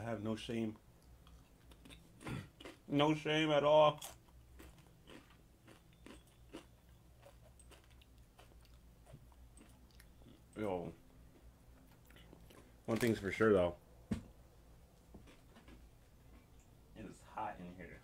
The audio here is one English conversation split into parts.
have no shame. No shame at all. Yo. One thing's for sure though. It is hot in here.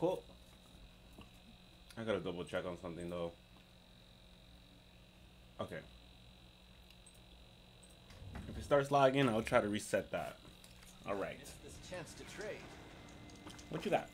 Cool. I gotta double check on something though. Okay. If it starts lagging, I'll try to reset that. Alright. It's this chance to trade. What you got?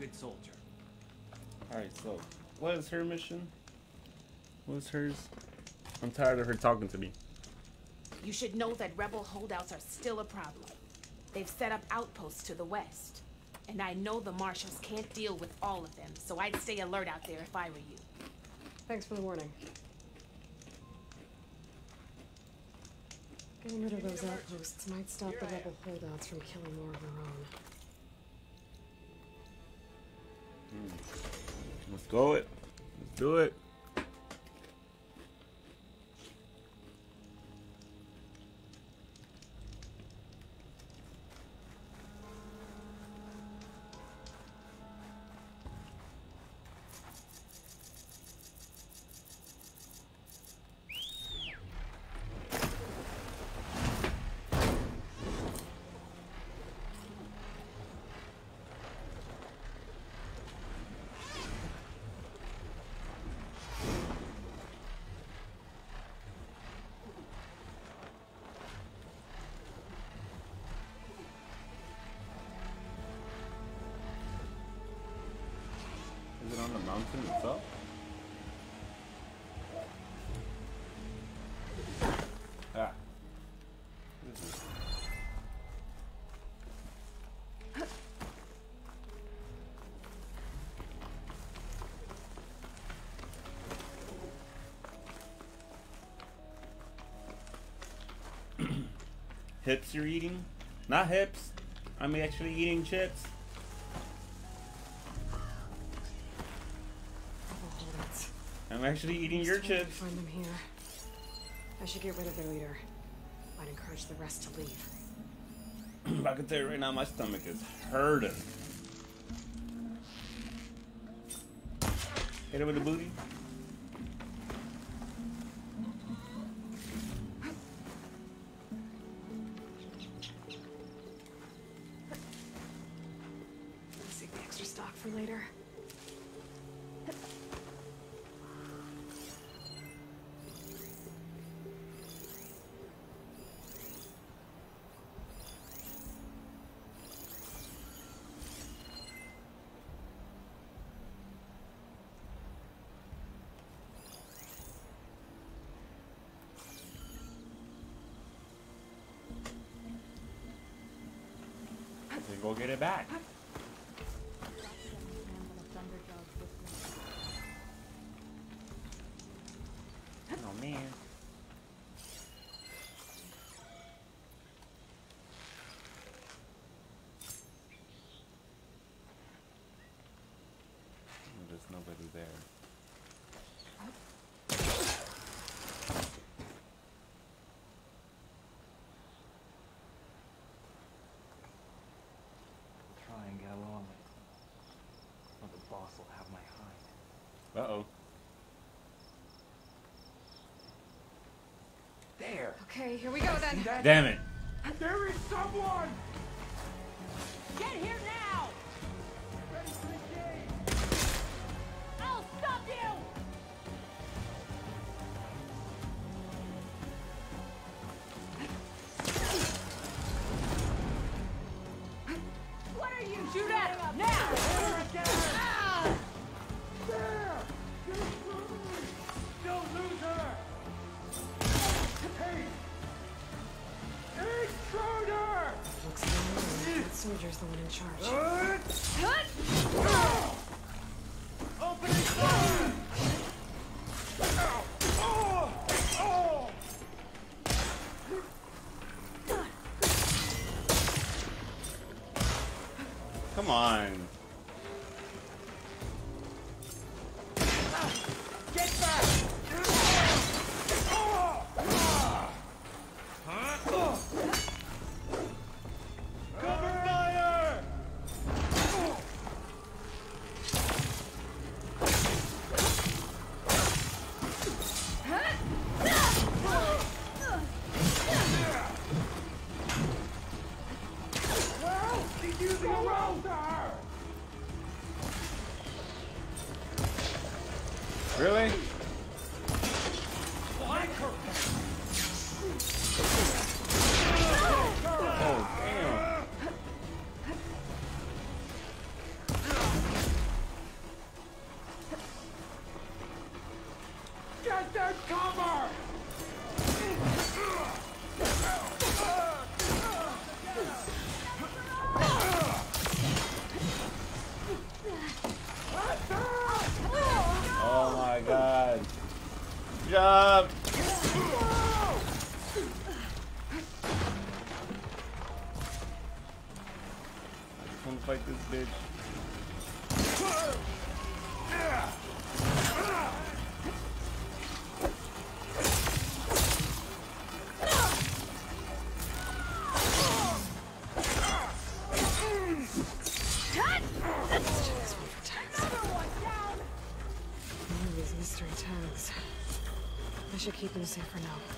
Good soldier. Alright, so what is her mission? What's hers? I'm tired of her talking to me. You should know that rebel holdouts are still a problem. They've set up outposts to the west. And I know the marshals can't deal with all of them, so I'd stay alert out there if I were you. Thanks for the warning. Getting rid of those outposts might stop the rebel holdouts from killing more of their own. Go it. Let's do it. Hips you're eating? Not hips. I'm actually eating chips. Oh, I'm actually eating your chips. Find them here. I should get rid of their leader. I'd encourage the rest to leave. I can tell you right now, my stomach is hurting. Hit it with the booty. Uh-oh. There. Okay, here we go then. Damn it. There is someone! on. lose here for now.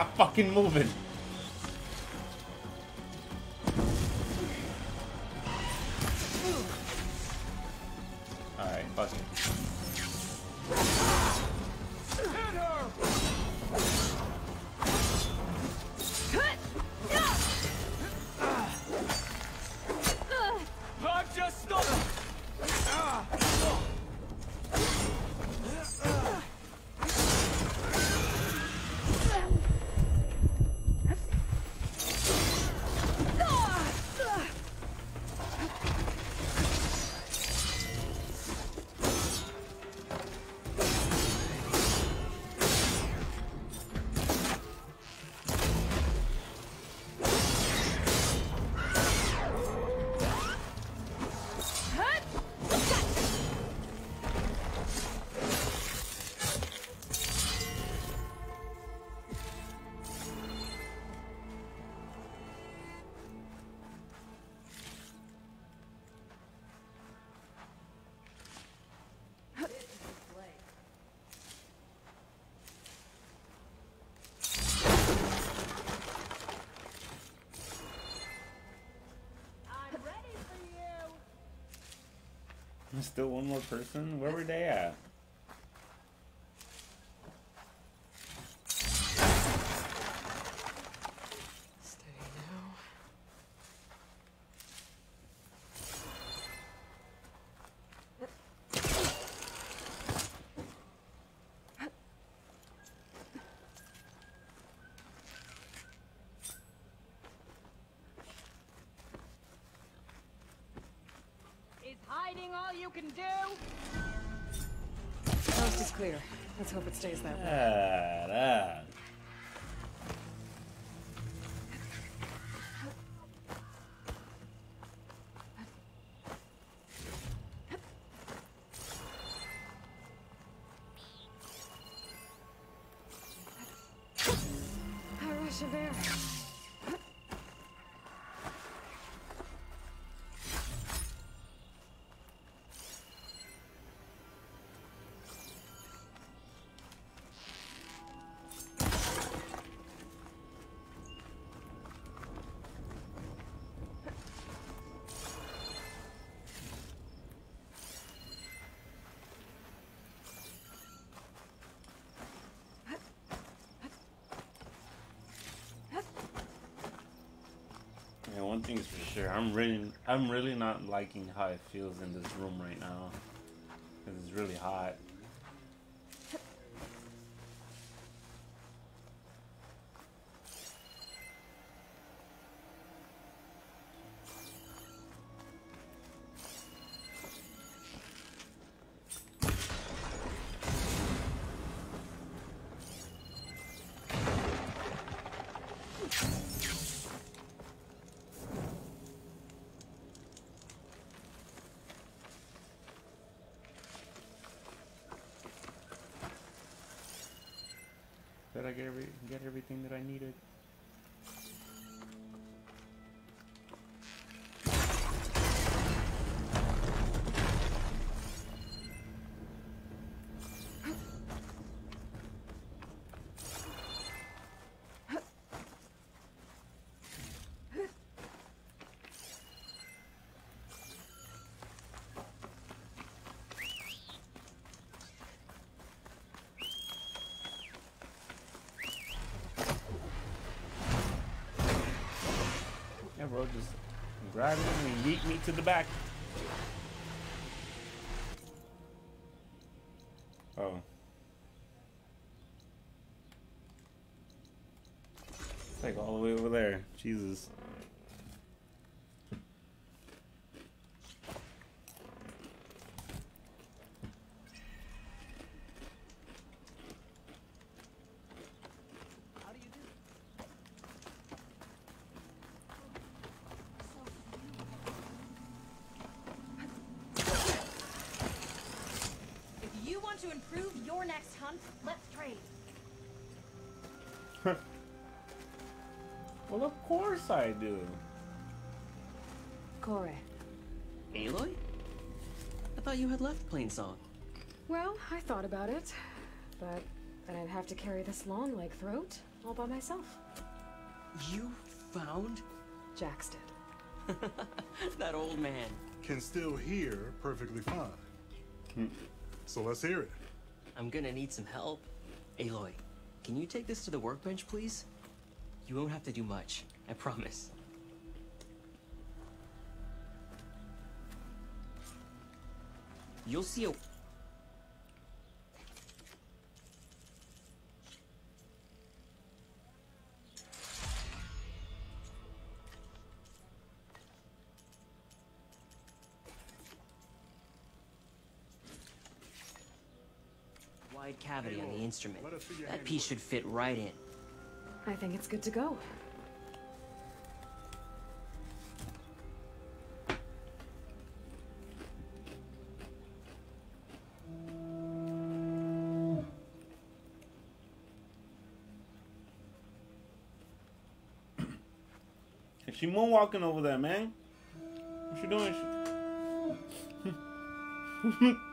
not fucking moving. Still one more person? Where were they at? Steady now. Is hiding all you can do? Coast is clear. Let's hope it stays that way. Ah, that. One thing's for sure. I'm really, I'm really not liking how it feels in this room right now. Cause it's really hot. Did I get every, get everything that I needed? Bro, just grab me and yeet me to the back. Oh. It's like all the way over there. Jesus. Course I do. Kore. Aloy? I thought you had left Plainsong. Well, I thought about it, but then I'd have to carry this Longleg throat all by myself. You found Jax did. that old man. can still hear perfectly fine. So let's hear it. I'm gonna need some help. Aloy, can you take this to the workbench, please? You won't have to do much, I promise. You'll see a wide cavity on the instrument. Let us see your That piece should fit right in. I think it's good to go. She moonwalking over there, man. What she doing? She...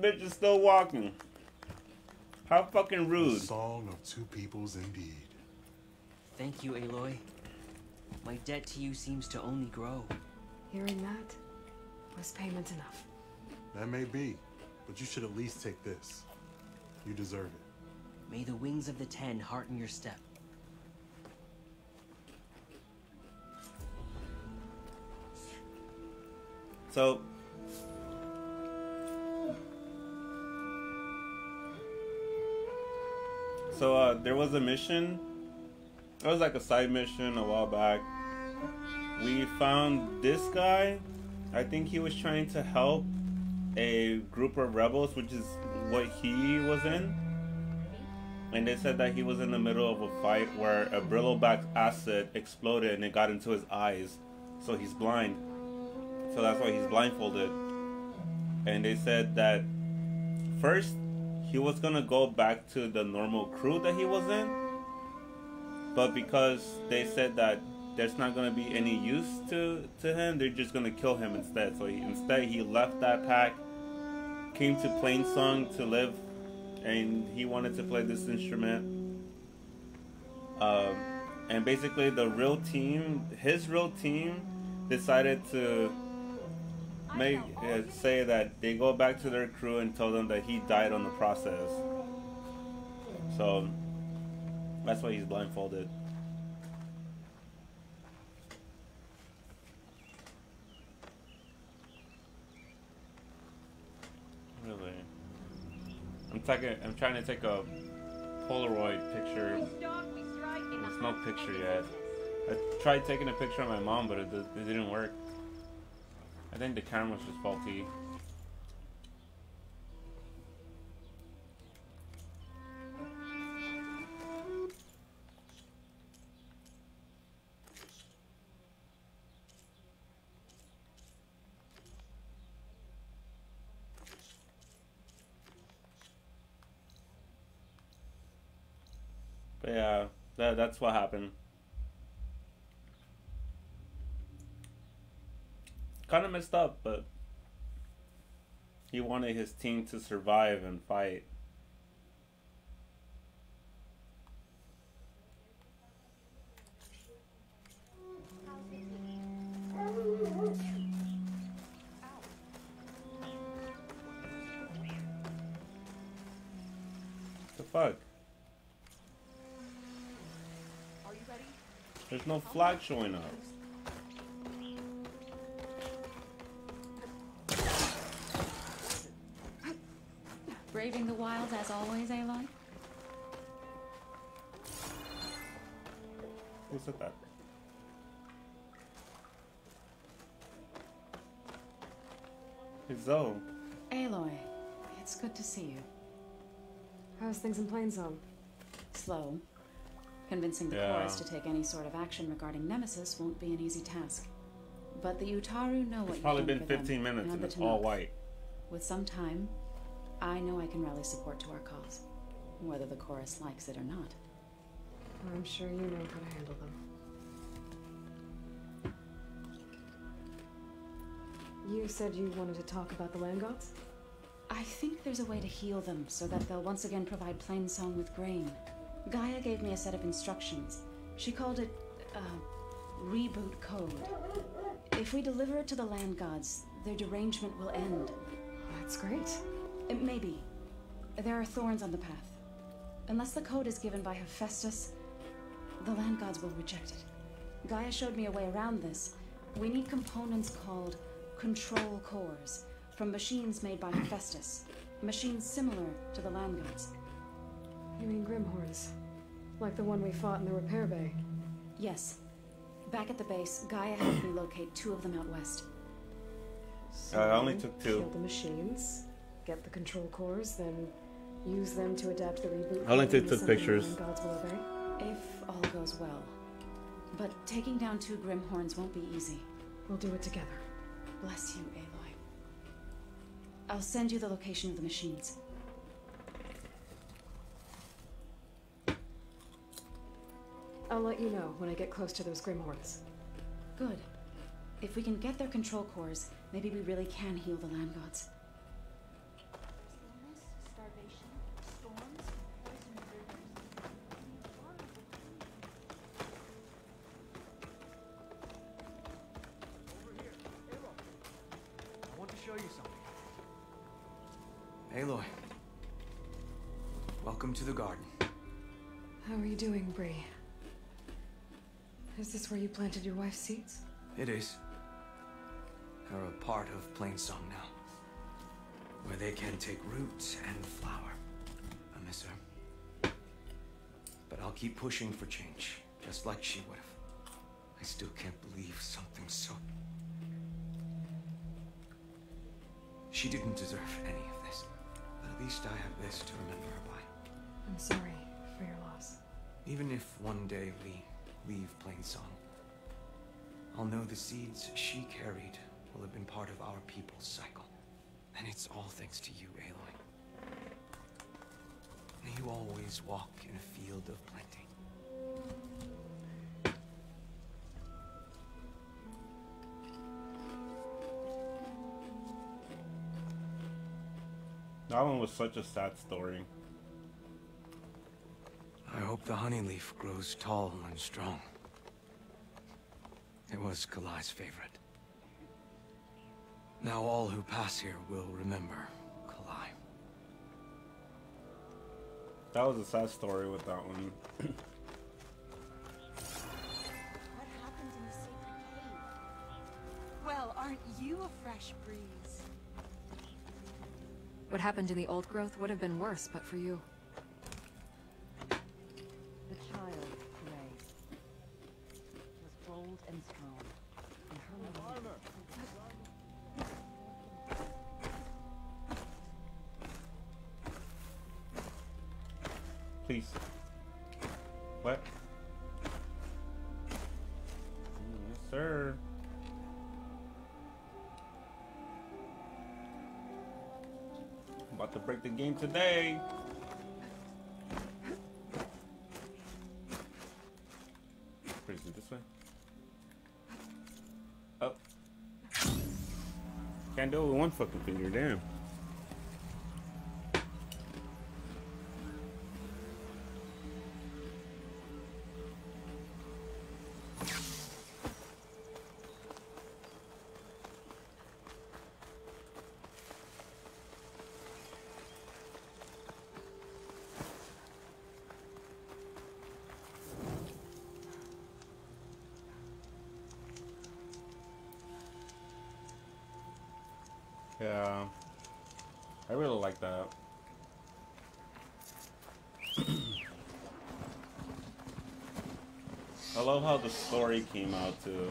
bitch is still walking. How fucking A rude. song of two peoples indeed. Thank you, Aloy. My debt to you seems to only grow. Hearing that was payment enough. That may be, but you should at least take this. You deserve it. May the wings of the Ten hearten your step. So So uh there was a mission. It was like a side mission a while back. We found this guy. I think he was trying to help a group of rebels, which is what he was in. And they said that he was in the middle of a fight where a Bellowback acid exploded and it got into his eyes. So he's blind. So that's why he's blindfolded. And they said that first he was gonna go back to the normal crew that he was in. But because they said that there's not gonna be any use to, to him, they're just gonna kill him instead. So he, instead he left that pack, came to Plainsong to live, and he wanted to play this instrument. Um, and basically the real team, his real team, decided to make uh, say that they go back to their crew and tell them that he died on the process. So that's why he's blindfolded. Really? I'm taking. I'm trying to take a Polaroid picture. There's no picture yet. I tried taking a picture of my mom, but it, it didn't work. I think the camera's just faulty. But yeah, that, that's what happened. Kind of messed up, but he wanted his team to survive and fight. The fuck? There's no flag showing up. Braving as always, Aloy? Who said that? It's Zo. Aloy, it's good to see you. How's things in Plainsong? Slow. Convincing the Yeah. chorus to take any sort of action regarding Nemesis won't be an easy task. But the Utaru know what It's you've probably been for them, 15 minutes and the it's all white. With some time, I know I can rally support to our cause, whether the chorus likes it or not. I'm sure you know how to handle them. You said you wanted to talk about the land gods? I think there's a way to heal them so that they'll once again provide Plainsong with grain. Gaia gave me a set of instructions. She called it, uh, reboot code. If we deliver it to the land gods, their derangement will end. That's great. Uh, it may be. There are thorns on the path. Unless the code is given by Hephaestus, the land gods will reject it. Gaia showed me a way around this. We need components called control cores from machines made by Hephaestus. Machines similar to the land gods. You mean Grimhorns? Like the one we fought in the repair bay? Yes. Back at the base, Gaia helped me locate two of them out west. So I only took two. Kill the machines, get the control cores, then use them to adapt the reboot. I only code took into two something the pictures. gods will obey. If all goes well. But taking down two Grimhorns won't be easy. We'll do it together. Bless you, Aloy. I'll send you the location of the machines. I'll let you know when I get close to those Grimhorns. Good. If we can get their control cores, maybe we really can heal the land gods. To the garden. How are you doing, Bree? Is this where you planted your wife's seeds? It is. They're a part of Plainsong now. Where they can take root and flower. I miss her. But I'll keep pushing for change, just like she would have. I still can't believe something so... She didn't deserve any of this. But at least I have this to remember her by. I'm sorry for your loss. Even if one day we leave Plainsong, I'll know the seeds she carried will have been part of our people's cycle. And it's all thanks to you, Aloy. May you always walk in a field of plenty. That one was such a sad story. I hope the honey leaf grows tall and strong. It was Kalai's favorite. Now all who pass here will remember Kalai. That was a sad story with that one. What happened in the sacred cave? Well, aren't you a fresh breeze? What happened in the old growth would have been worse, but for you. Please. What? Yes, sir. About to break the game today. It? This way? Oh. Can't do it with one fucking finger, damn. Love how the story came out too.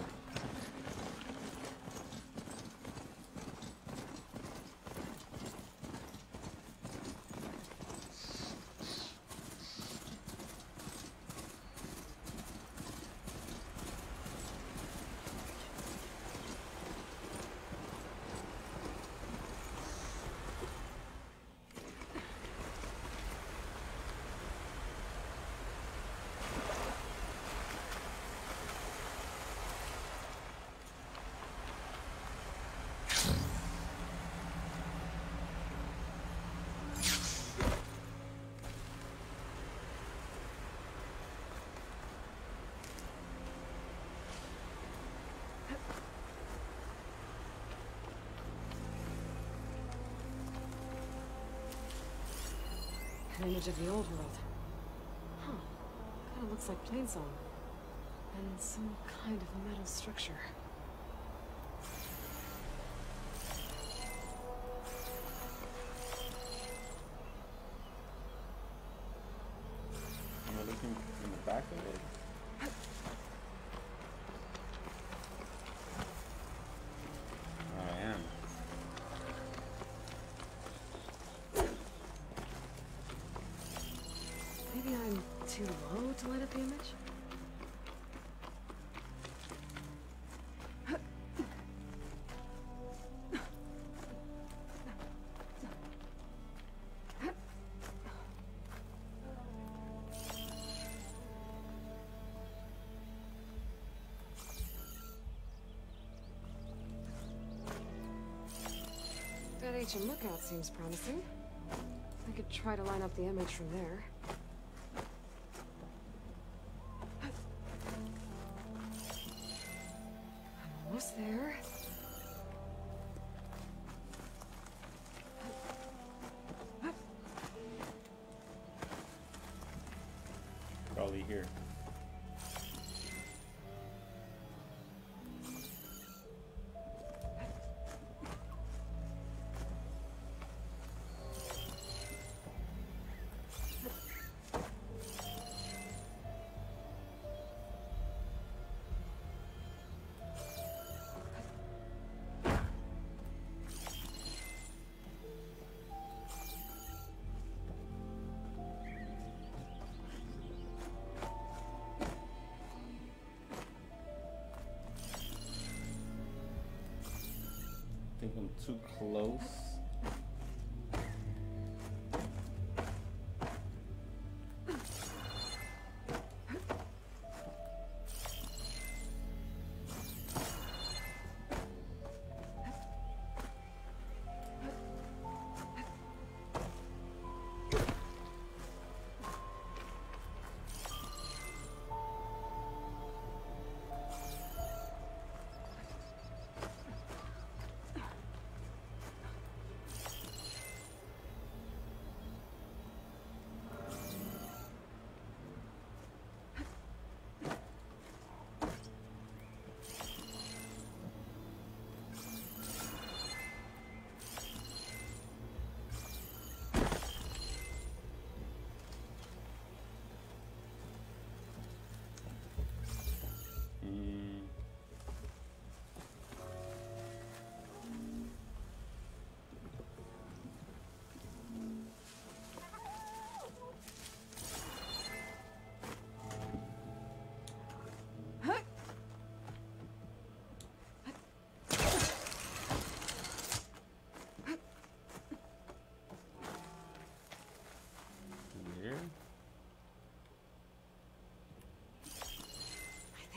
Image of the old world. Huh. Kinda looks like Plainsong. And some kind of metal structure. too low to light up the image? That ancient lookout seems promising. I could try to line up the image from there. think I'm too close.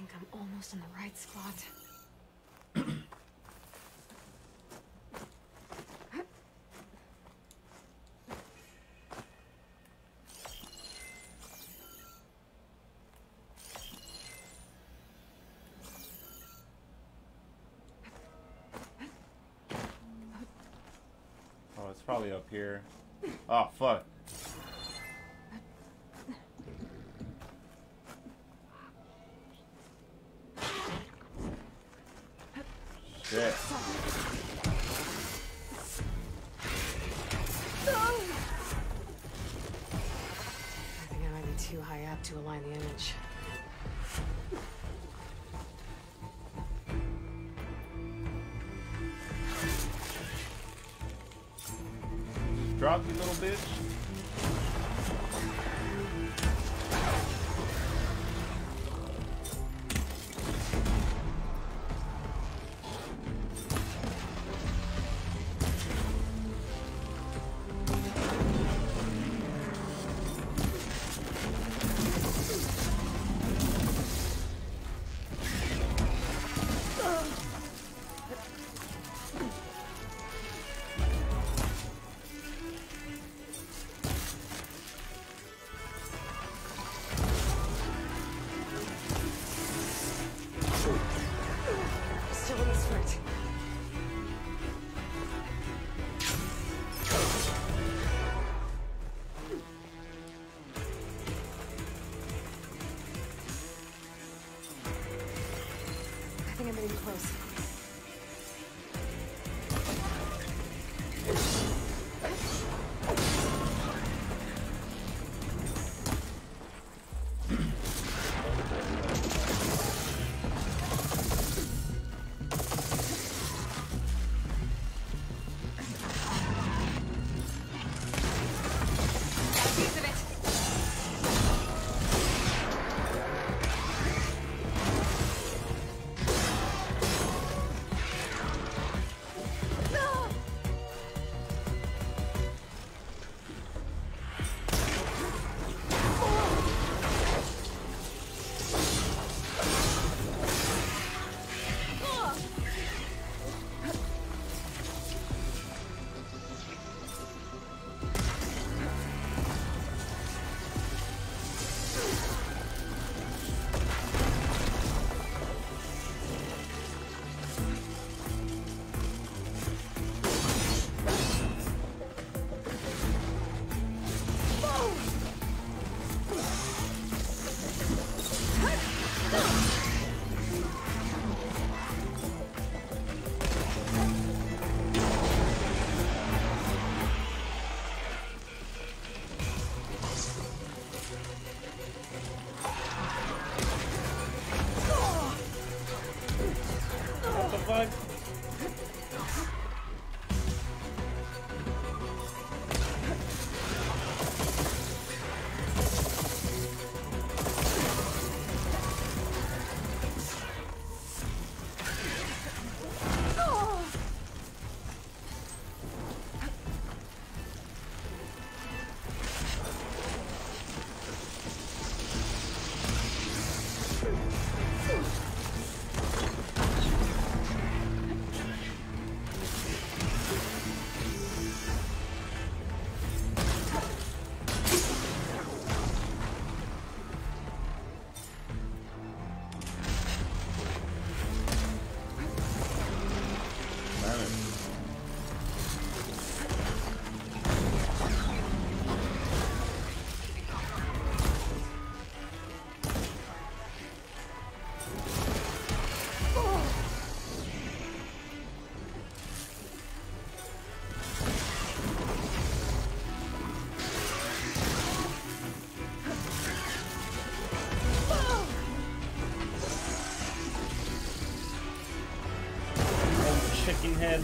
think I'm almost in the right spot. Oh, it's probably up here. Oh, fuck.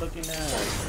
Looking at.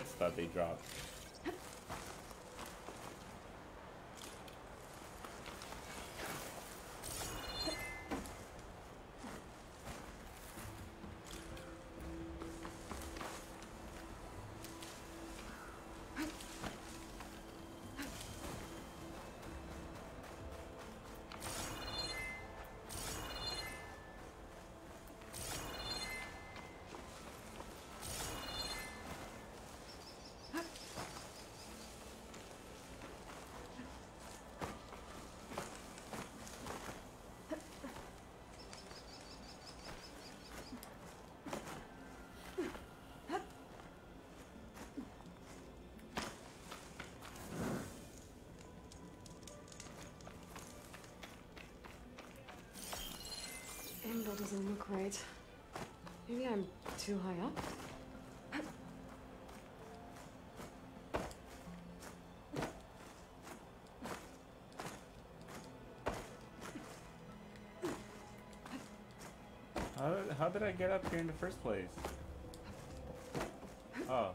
Good stuff they dropped. Angle doesn't look right. Maybe I'm too high up? How did, how did I get up here in the first place? Oh.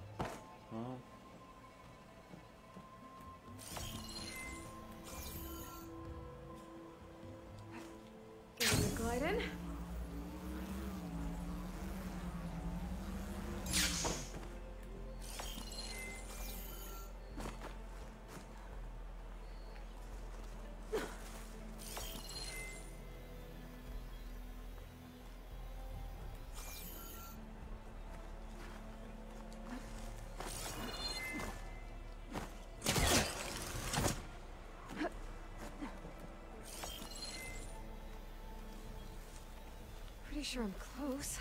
Sure I'm close.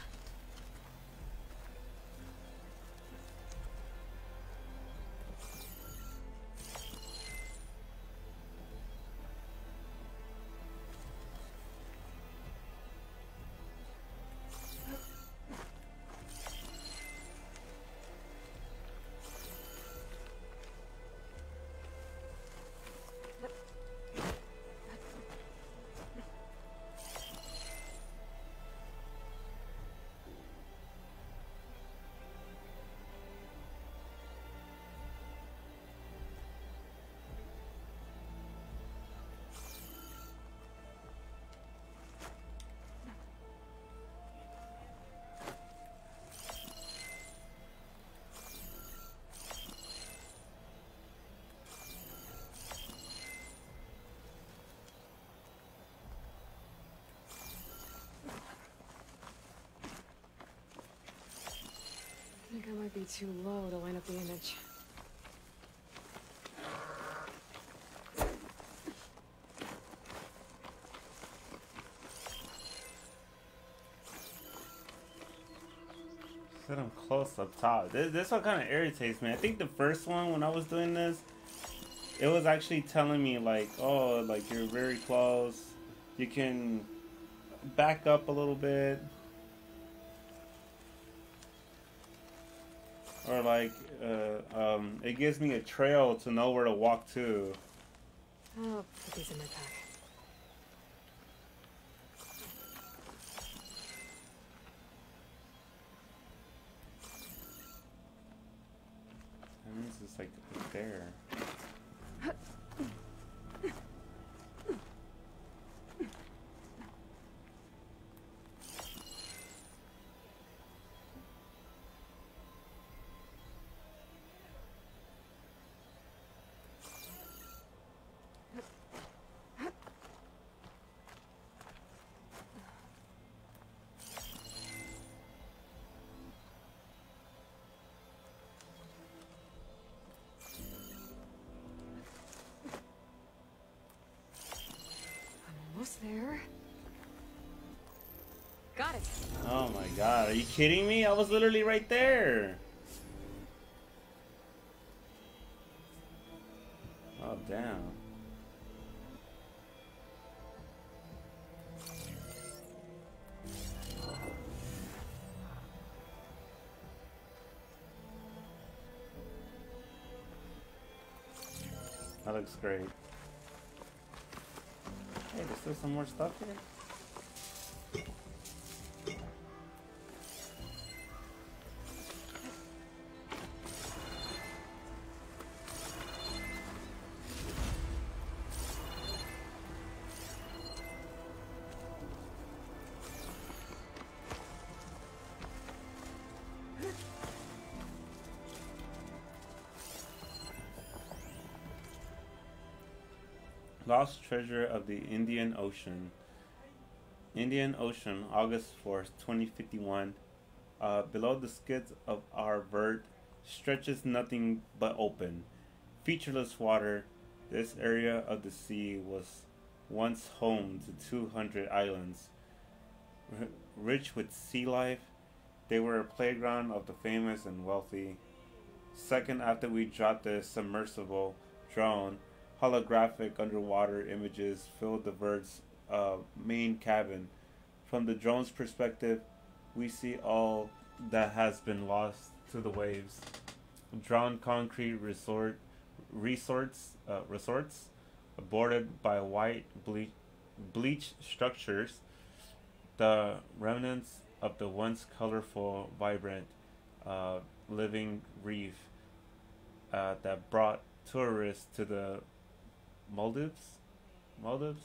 Be too low to line up the image. Set them close up top. This, this one kind of irritates me. I think the first one, when I was doing this, it was actually telling me like, oh, like you're very close. You can back up a little bit. It gives me a trail to know where to walk to. Oh, these in. Oh my god, are you kidding me? I was literally right there. Oh damn. That looks great. Hey, there's still some more stuff here. Lost Treasure of the Indian Ocean. Indian Ocean, August 4th, 2051. Uh, below the skids of our vert stretches nothing but open, featureless water. This area of the sea was once home to 200 islands. R- rich with sea life, they were a playground of the famous and wealthy. Second after we dropped the submersible drone, holographic underwater images filled the bird's uh, main cabin. From the drone's perspective, we see all that has been lost to the waves. Drowned concrete resort resorts uh, resorts bordered by white ble- bleach structures, the remnants of the once colorful, vibrant, uh, living reef uh, that brought tourists to the Maldives. Maldives.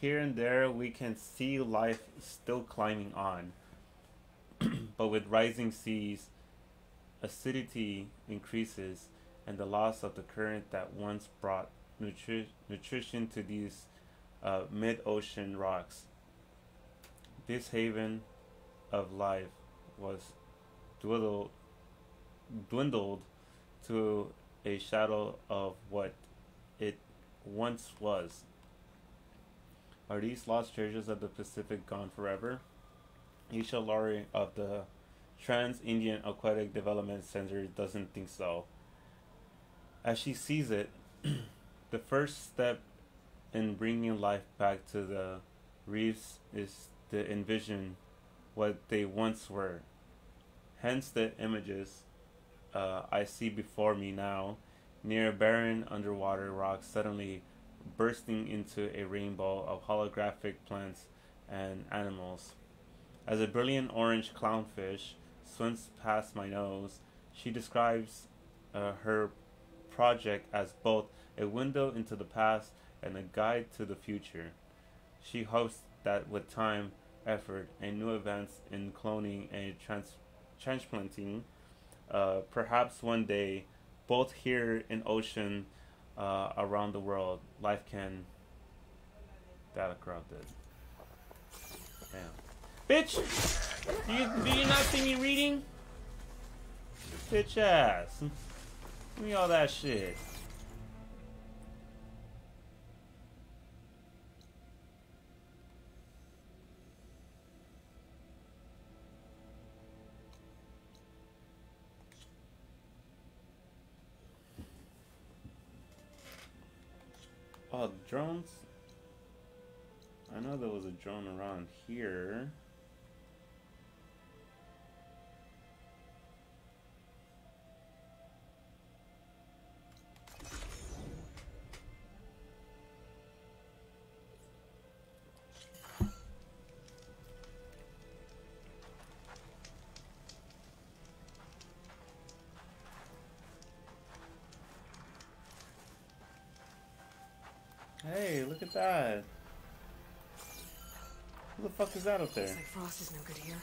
Here and there, we can see life still climbing on, but with rising seas, acidity increases, and the loss of the current that once brought nutri- nutrition to these uh, mid-ocean rocks. This haven of life was dwindled, dwindled to a shadow of what it once was. Are these lost treasures of the Pacific gone forever? Isha Laurie of the Trans Indian Aquatic Development Center doesn't think so. As she sees it, the first step in bringing life back to the reefs is to envision what they once were. Hence the images uh, I see before me now, near barren underwater rocks suddenly bursting into a rainbow of holographic plants and animals. As a brilliant orange clownfish swims past my nose, she describes uh, her project as both a window into the past and a guide to the future. She hopes that with time, effort, and new events in cloning and trans- transplanting, uh, perhaps one day, both here in ocean, uh, around the world, life can. That corrupted. Damn. Bitch! Do you, do you not see me reading? Bitch ass. Give me all that shit. Oh, drones? I know there was a drone around here. Hey, look at that. Who the fuck is that up there? Looks like Frost is no good here.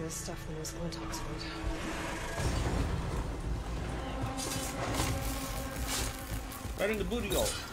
For this stuff than those Lintox would. Right in the booty hole.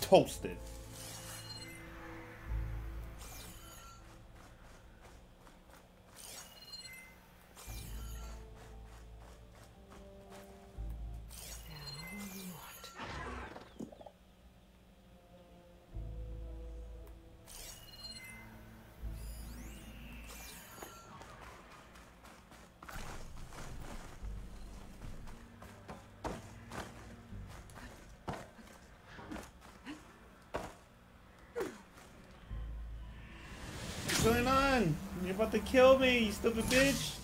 Toasted. To kill me, you stupid bitch.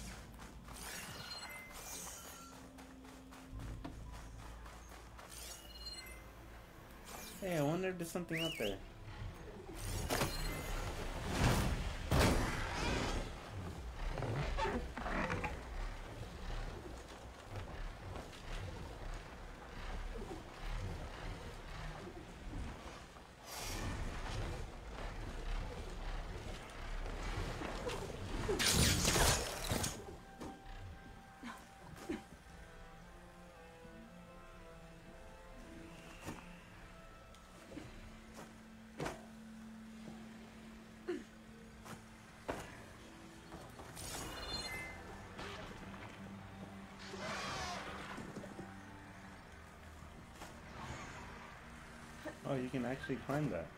Hey, I wonder if there's something up there. Oh, you can actually climb that.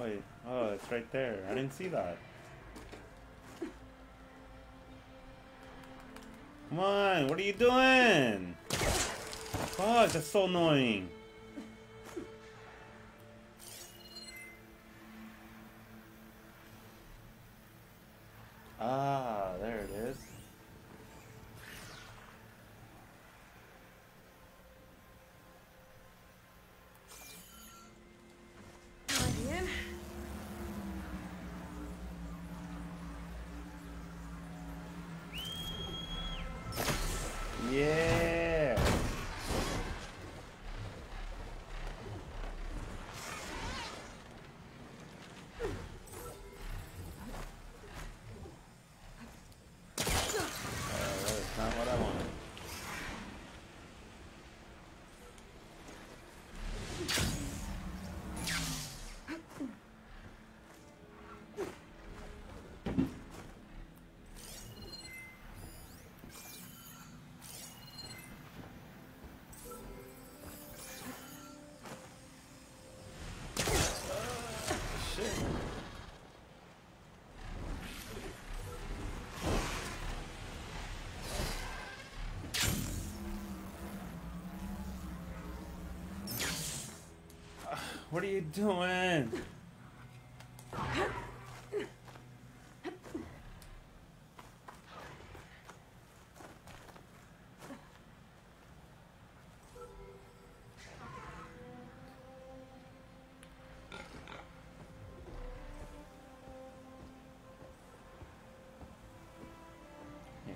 Oh, yeah. oh, it's right there. I didn't see that. Come on, what are you doing? Fuck, that's so annoying. What are you doing?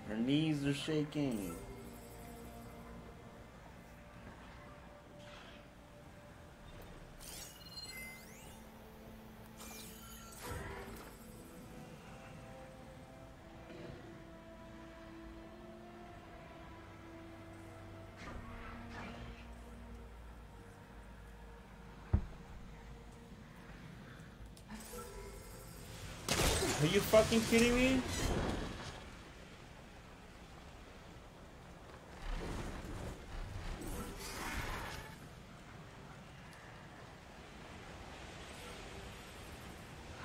Her knees are shaking. Are you fucking kidding me?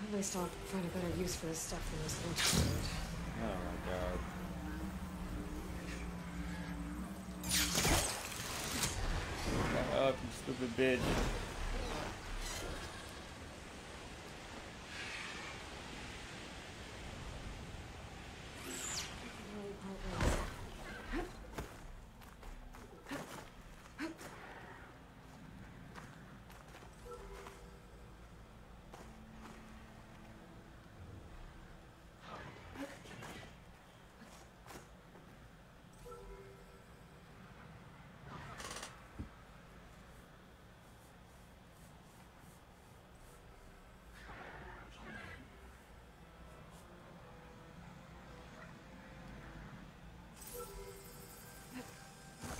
At least I'll find a better use for this stuff than this lynch. Oh my god. Shut up, you stupid bitch.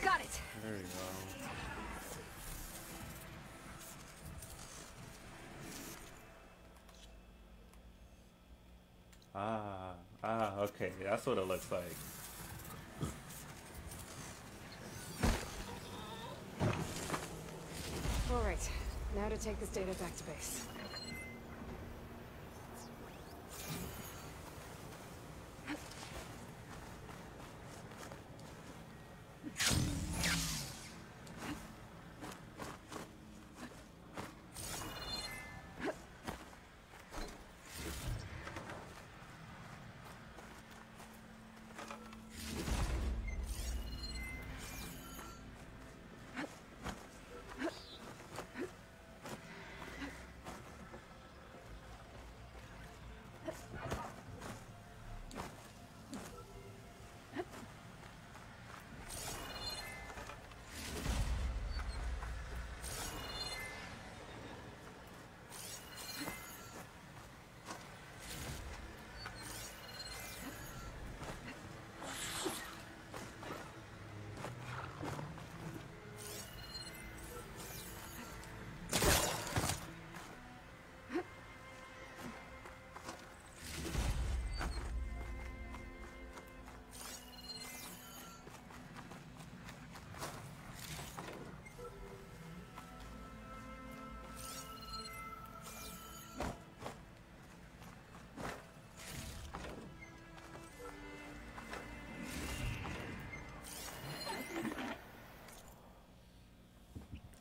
Got it! There you go. Ah, ah, okay. That's what it looks like. Alright, now to take this data back to base.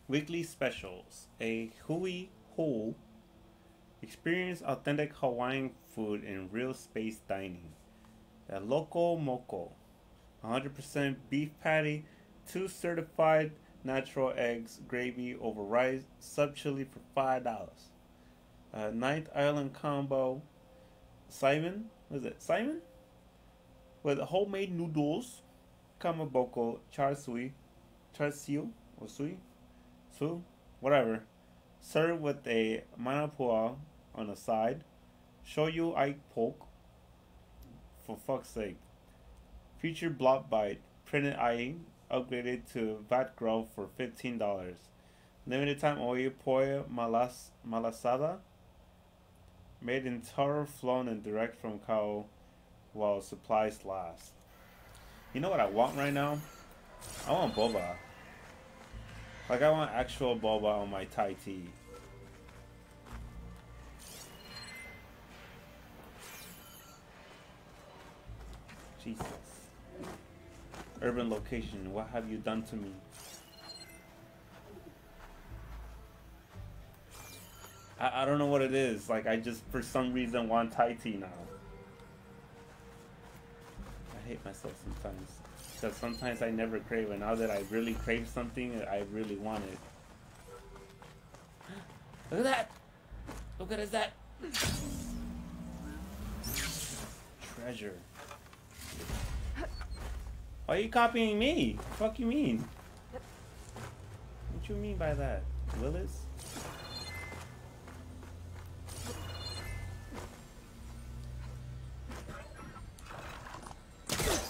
Weekly specials. A hui ho. Experience authentic Hawaiian food in real space dining. A loco moco. 100% beef patty, two certified natural eggs, gravy over rice, sub chili for five dollars. Uh, Ninth Island combo. Simon, was it Simon? With homemade noodles, kamaboko, char sui, char siu or sui, whatever. Served with a manapua on the side. Shoyu Ike poke. For fuck's sake. Featured block bite, printed eye, upgraded to VAT Grove for $15. Limited time oil poi malas, malasada. Made in Taro, flown and direct from cow while supplies last. You know what I want right now? I want boba. Like I want actual boba on my Thai tea. Jesus. Urban location, what have you done to me? I, I don't know what it is. Like I just for some reason want Thai tea now. I hate myself sometimes because sometimes I never crave it. Now that I really crave something, I really want it. Look at that! Look at that! Treasure. Why are you copying me? what fuck you mean? What you mean by that, Willis?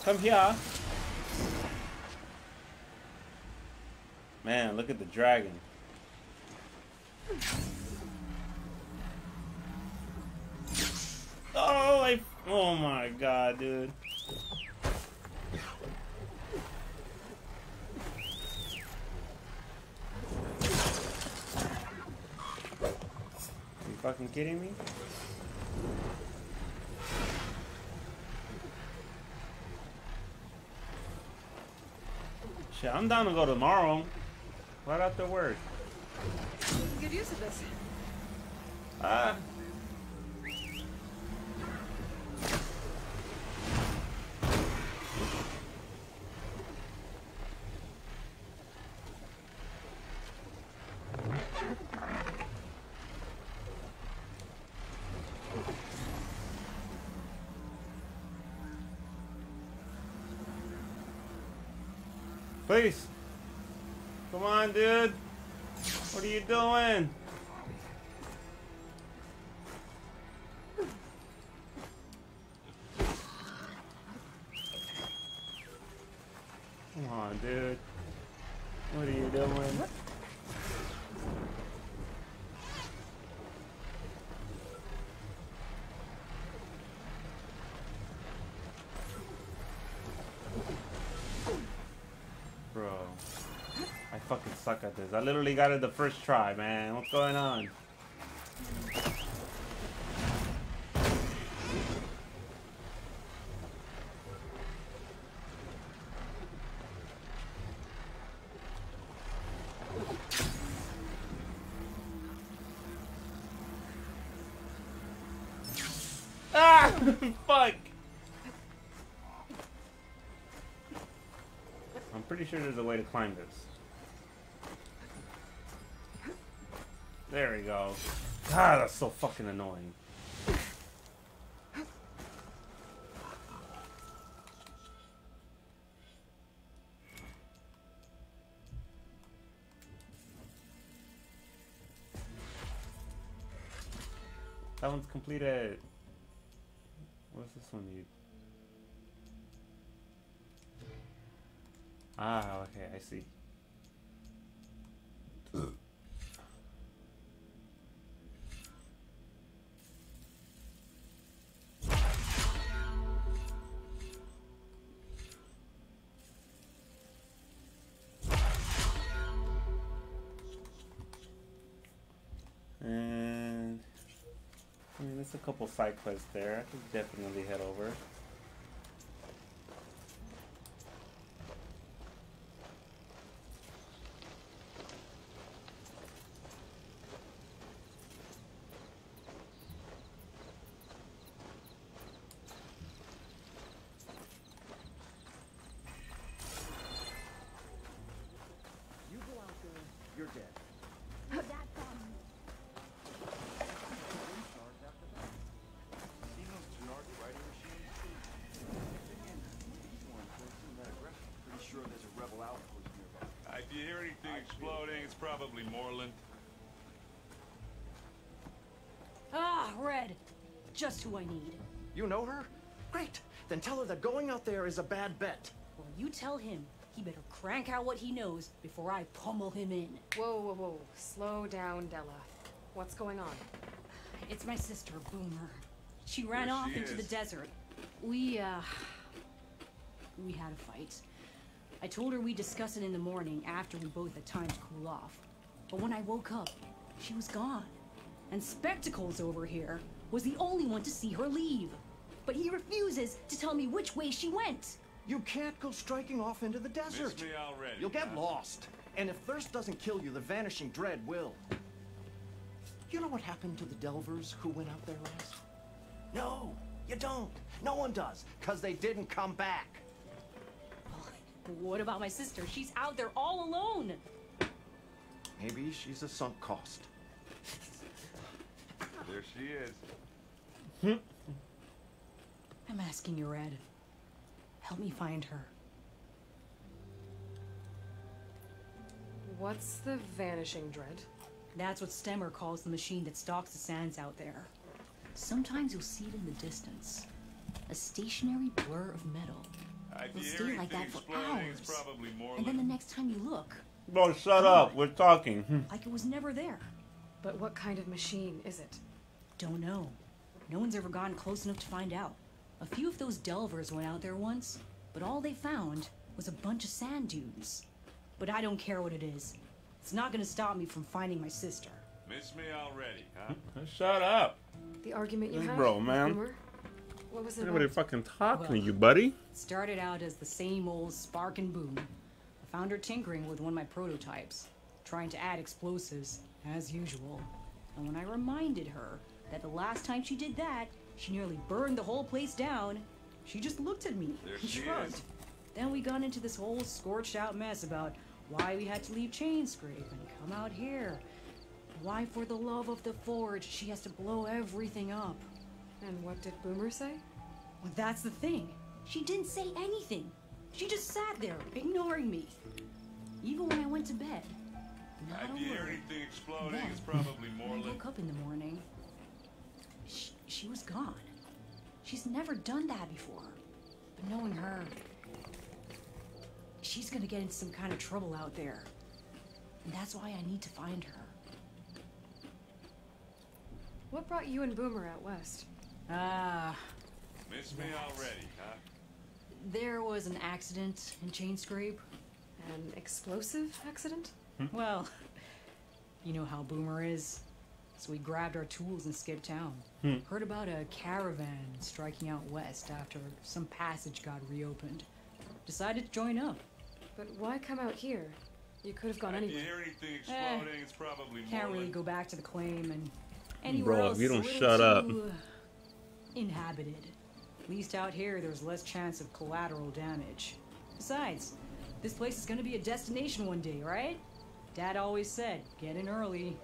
Come here. Man, look at the dragon. Oh, I. Oh my god, dude. Are you fucking kidding me? Shit, I'm down to go tomorrow. Right after work. Good use of this. Ah. Please. Come on, dude. What are you doing? Come on, dude. What are you doing? Bro. I fucking suck at this. I literally got it the first try, man. What's going on? Ah! Fuck! I'm pretty sure there's a way to climb this. God, that's so fucking annoying. That one's completed. There's a couple side quests there. I could definitely head over. You go out there, you're dead. Pretty sure there's a rebel outpost nearby. If you hear anything exploding, it's probably Morlund. Ah, Red. Just who I need. You know her? Great. Then tell her that going out there is a bad bet. Well, you tell him he better crank out what he knows before I pummel him in. Whoa, whoa, whoa. Slow down, Delah. What's going on? It's my sister, Boomer. She ran There off she into the desert. We, uh... We had a fight. I told her we'd discuss it in the morning after we both had time to cool off. But when I woke up, she was gone. And Spectacles over here was the only one to see her leave. But he refuses to tell me which way she went. You can't go striking off into the desert. Missed me already. You'll get huh? lost. And if thirst doesn't kill you, the vanishing dread will. You know what happened to the Delvers who went out there last? No, you don't. No one does, because they didn't come back. What about my sister? She's out there all alone. Maybe she's a sunk cost. There she is. I'm asking you, Red. Help me find her. What's the vanishing dread? That's what Stemmur calls the machine that stalks the sands out there. Sometimes you'll see it in the distance. A stationary blur of metal. I It'll hear stay like anything that for exploding, hours. probably And then the next time you look, Bro, shut up. We're talking. Hmm. like it was never there. But what kind of machine is it? Don't know. No one's ever gotten close enough to find out. A few of those delvers went out there once, but all they found was a bunch of sand dunes. But I don't care what it is. It's not gonna stop me from finding my sister. Miss me already, huh? Shut up. The argument you This had? bro, man. Boomer? What was it Everybody about? fucking talking to you, buddy. Started out as the same old spark and boom. I found her tinkering with one of my prototypes, trying to add explosives, as usual. And when I reminded her that the last time she did that, she nearly burned the whole place down, she just looked at me There and she shrugged. is. Then we got into this whole scorched out mess about why we had to leave Chainscrape and come out here. Why, for the love of the Forge, she has to blow everything up. And what did Boomer say? Well, that's the thing. She didn't say anything. She just sat there, ignoring me. Even when I went to bed. Not If a hear word. anything exploding, Then, it's probably when I woke up in the morning. She, she was gone. She's never done that before. But knowing her, she's gonna get into some kind of trouble out there. And that's why I need to find her. What brought you and Boomer out west? Ah, Miss me already, huh? there was an accident in Chainscrape. An explosive accident? Well, you know how Boomer is. So we grabbed our tools and skipped town. Hmm. Heard about a caravan striking out west after some passage got reopened. Decided to join up. But why come out here? You could have gone If you anywhere. hear anything exploding, it's probably Can't really go back to the claim and anywhere Bro, if else you don't shut up. uh, Inhabited. At least out here, there's less chance of collateral damage. Besides, this place is gonna be a destination one day, right? Dad always said, get in early.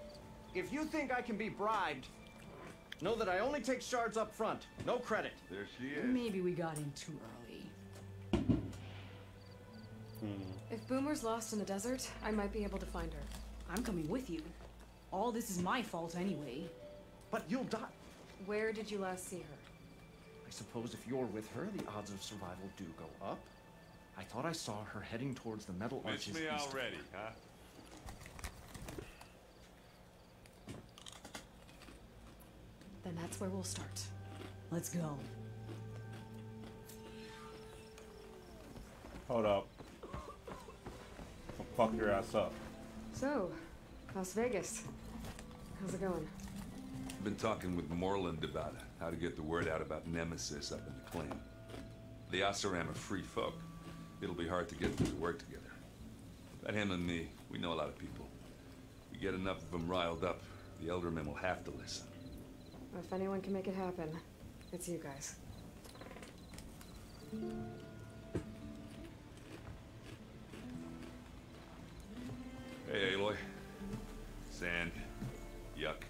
If you think I can be bribed, know that I only take shards up front. No credit. There she is. Maybe we got in too early. Hmm. If Boomer's lost in the desert, I might be able to find her. I'm coming with you. All this is my fault anyway. But you'll die. Where did you last see her? I suppose if you're with her, the odds of survival do go up. I thought I saw her heading towards the metal Miss arches me east of already, huh? Then that's where we'll start. Let's go. Hold up. I'll fuck your ass up. So, Las Vegas. How's it going? I've Been talking with Morlund about how to get the word out about Nemesis up in the claim. The Oseram are free folk. It'll be hard to get them to work together. But him and me, we know a lot of people. We get enough of them riled up, the Eldermen will have to listen. If anyone can make it happen, it's you guys. Hey, Aloy. Sand. Yuck.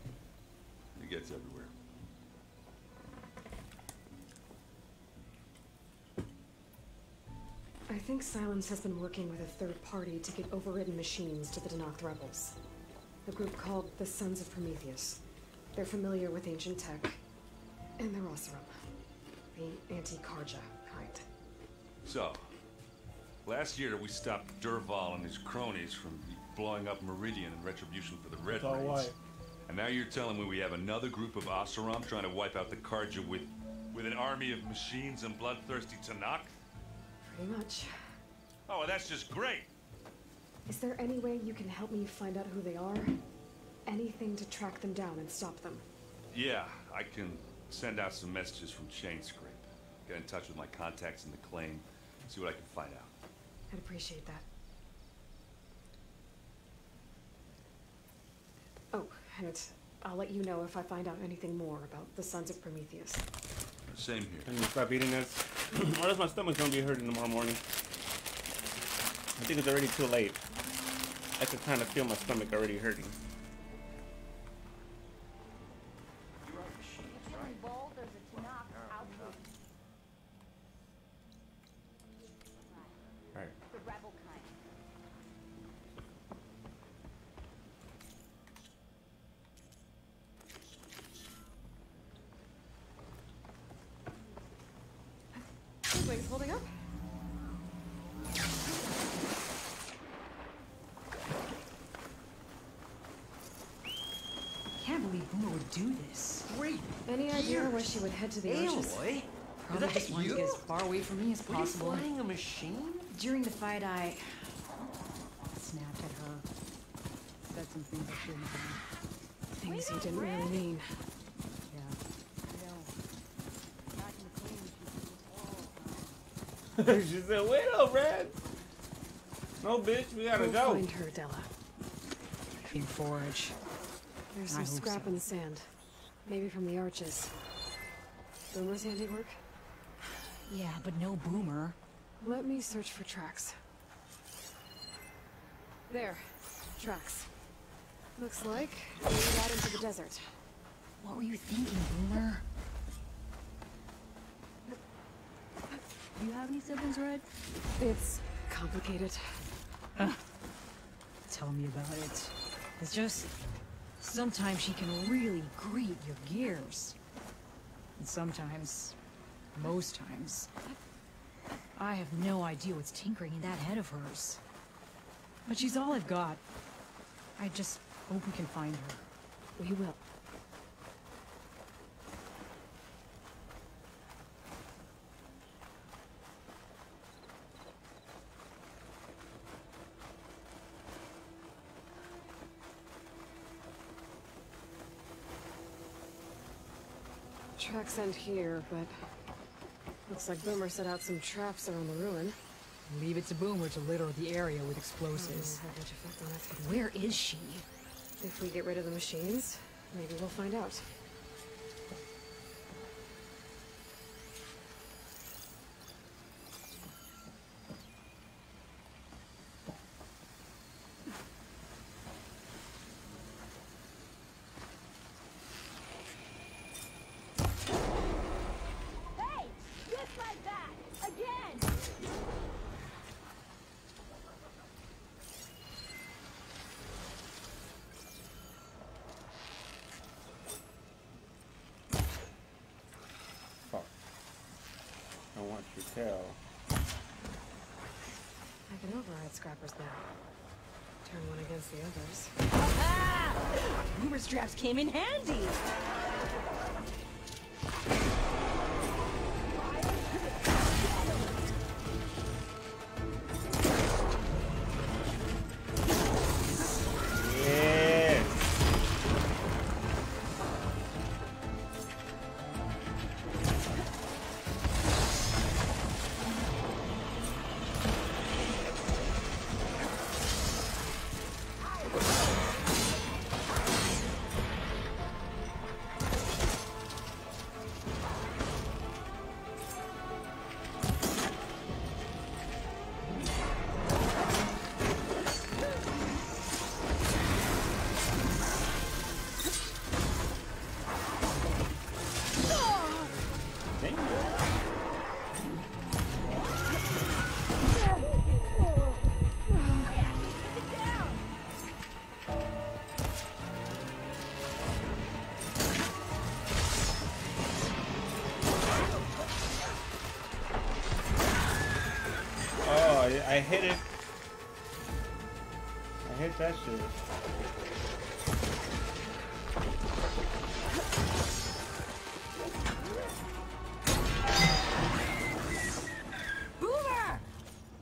It gets everywhere. I think Sylens has been working with a third party to get overridden machines to the Tenakth rebels. A group called the Sons of Prometheus. They're familiar with ancient tech, and they're Oseram. The anti-Carja kind. So, last year we stopped Dervahl and his cronies from blowing up Meridian in retribution for the Red It's Raids. white. And now you're telling me we have another group of Oseram trying to wipe out the Carja with, with an army of machines and bloodthirsty Tenakth? Pretty much. Oh, well, that's just great. Is there any way you can help me find out who they are? Anything to track them down and stop them. Yeah, I can send out some messages from Chainscrape. Get in touch with my contacts in the claim, see what I can find out. I'd appreciate that. Oh, and I'll let you know if I find out anything more about the Sons of Prometheus. Same here. Can you stop eating this? or else my stomach's gonna be hurting tomorrow morning. I think it's already too late. I can kind of feel my stomach already hurting. Involved, there's a Tenakth outpost. Alright. The rebel kind. These wings holding up? Can't believe Boomer would do this. Wait. Any idea where she would head to the arches? Aloy? Probably Is just that wanted to you? get as far away from me as Were you flying a machine? During the fight, I snapped at her. Said some things I shouldn't have. Things you didn't really mean. Yeah. I know. Back in the clean, she was all she said, wait up, Red. No, bitch, we gotta We'll go. find her, Delah. King Forge. There's some scrap so. in the sand. Maybe from the arches. Boomer's handiwork? Yeah, but no Boomer. Let me search for tracks. There. Tracks. Looks like they lead out into the desert. What were you thinking, Boomer? Do you have any siblings, Red? It's complicated. Tell me about it. It's just sometimes she can really grate your gears. And sometimes, most times, I have no idea what's tinkering in that head of hers. But she's all I've got. I just hope we can find her. We will. Tracks end here, but looks like Boomer set out some traps around the ruin. Leave it to Boomer to litter the area with explosives. How much effect on that's gonna Where is she? If we get rid of the machines, maybe we'll find out. Hey! Just like that! Again! Fuck. I want your tail. I can override scrappers now. Turn one against the others. Ah! Boomer straps came in handy. I, I hit it. I hit that shit. Boomer!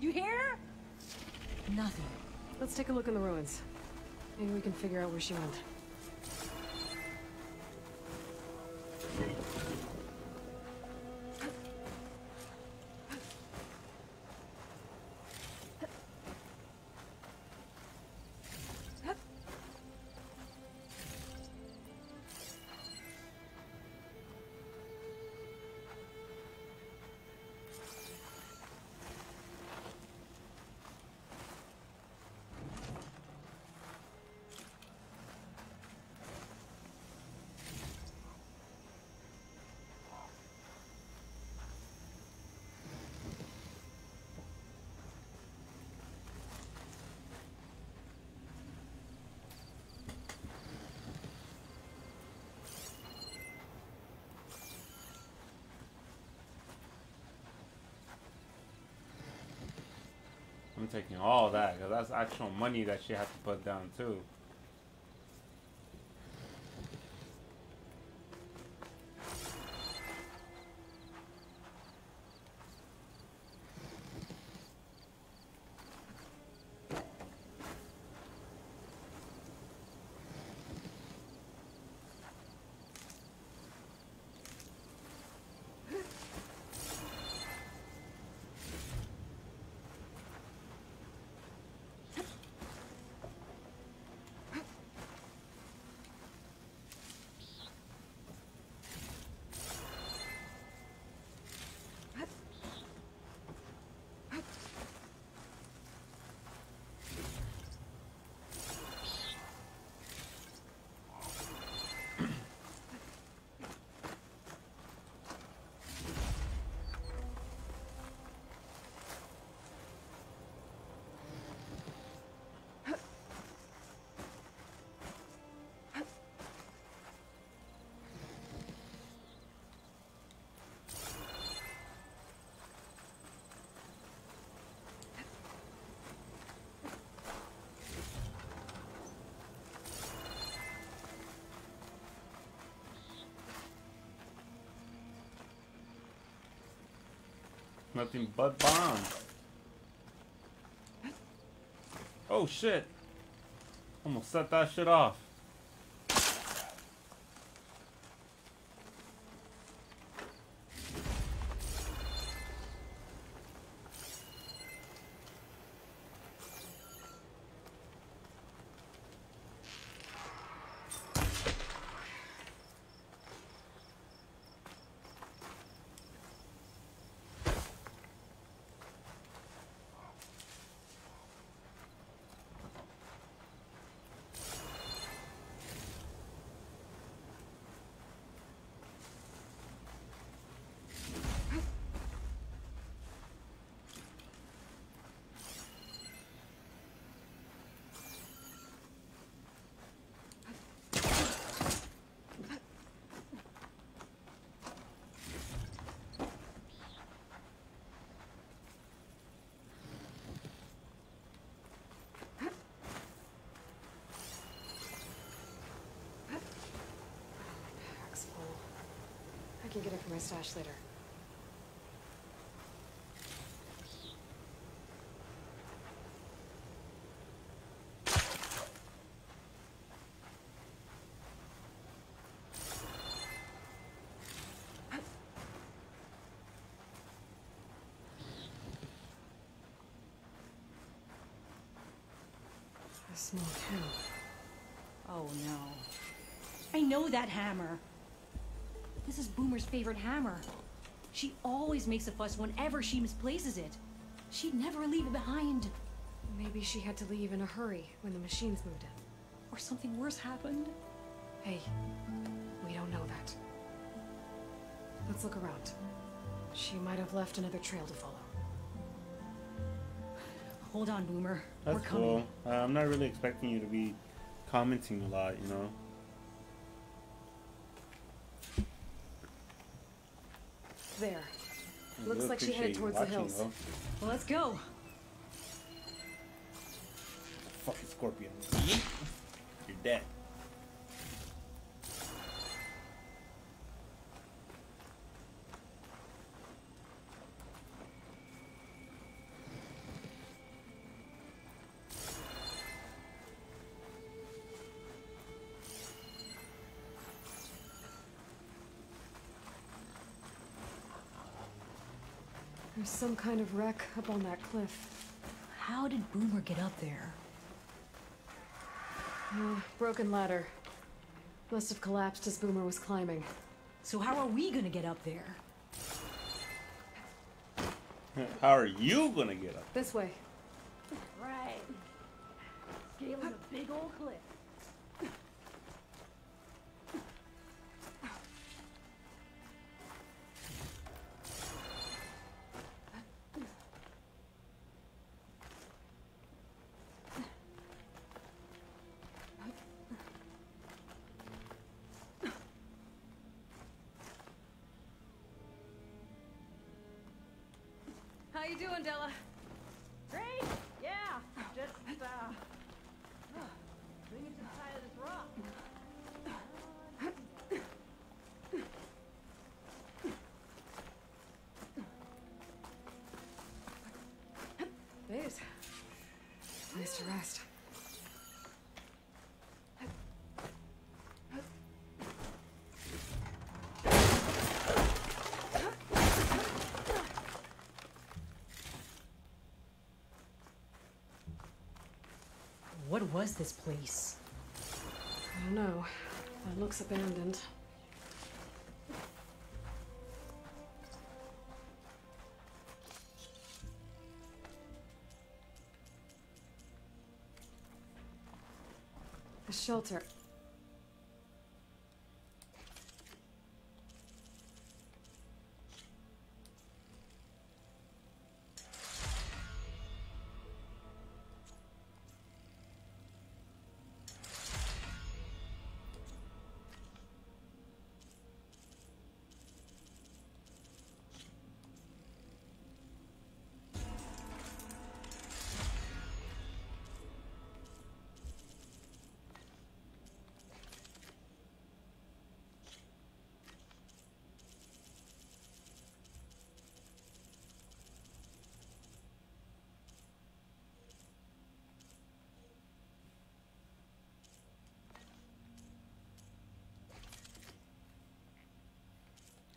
You here? Nothing. Let's take a look in the ruins. Maybe we can figure out where she went. Taking all that because that's actual money that she had to put down too. Nothing but bombs. Oh shit. Almost set that shit off. Pack's full. I can get it from my stash later. A small town. Oh no. I know that hammer. This is Boomer's favorite hammer. She always makes a fuss whenever she misplaces it. She'd never leave it behind. Maybe she had to leave in a hurry when the machines moved in. Or something worse happened. Hey, we don't know that. Let's look around. She might have left another trail to follow. Hold on, Boomer. That's We're coming. cool. Uh, I'm not really expecting you to be commenting a lot, you know. There. I Looks like she headed towards the hills. though. Well, let's go. Fucking scorpion. You're dead. There's some kind of wreck up on that cliff. How did Boomer get up there? Uh, broken ladder. Must have collapsed as Boomer was climbing. So how are we gonna get up there? How are you gonna get up? This way. Right. Scaling a big old cliff. doing, Delah? Great. Yeah. Just uh, bring it to the side of this rock. This. Nice to rest. What was this place? I don't know. It looks abandoned. A shelter.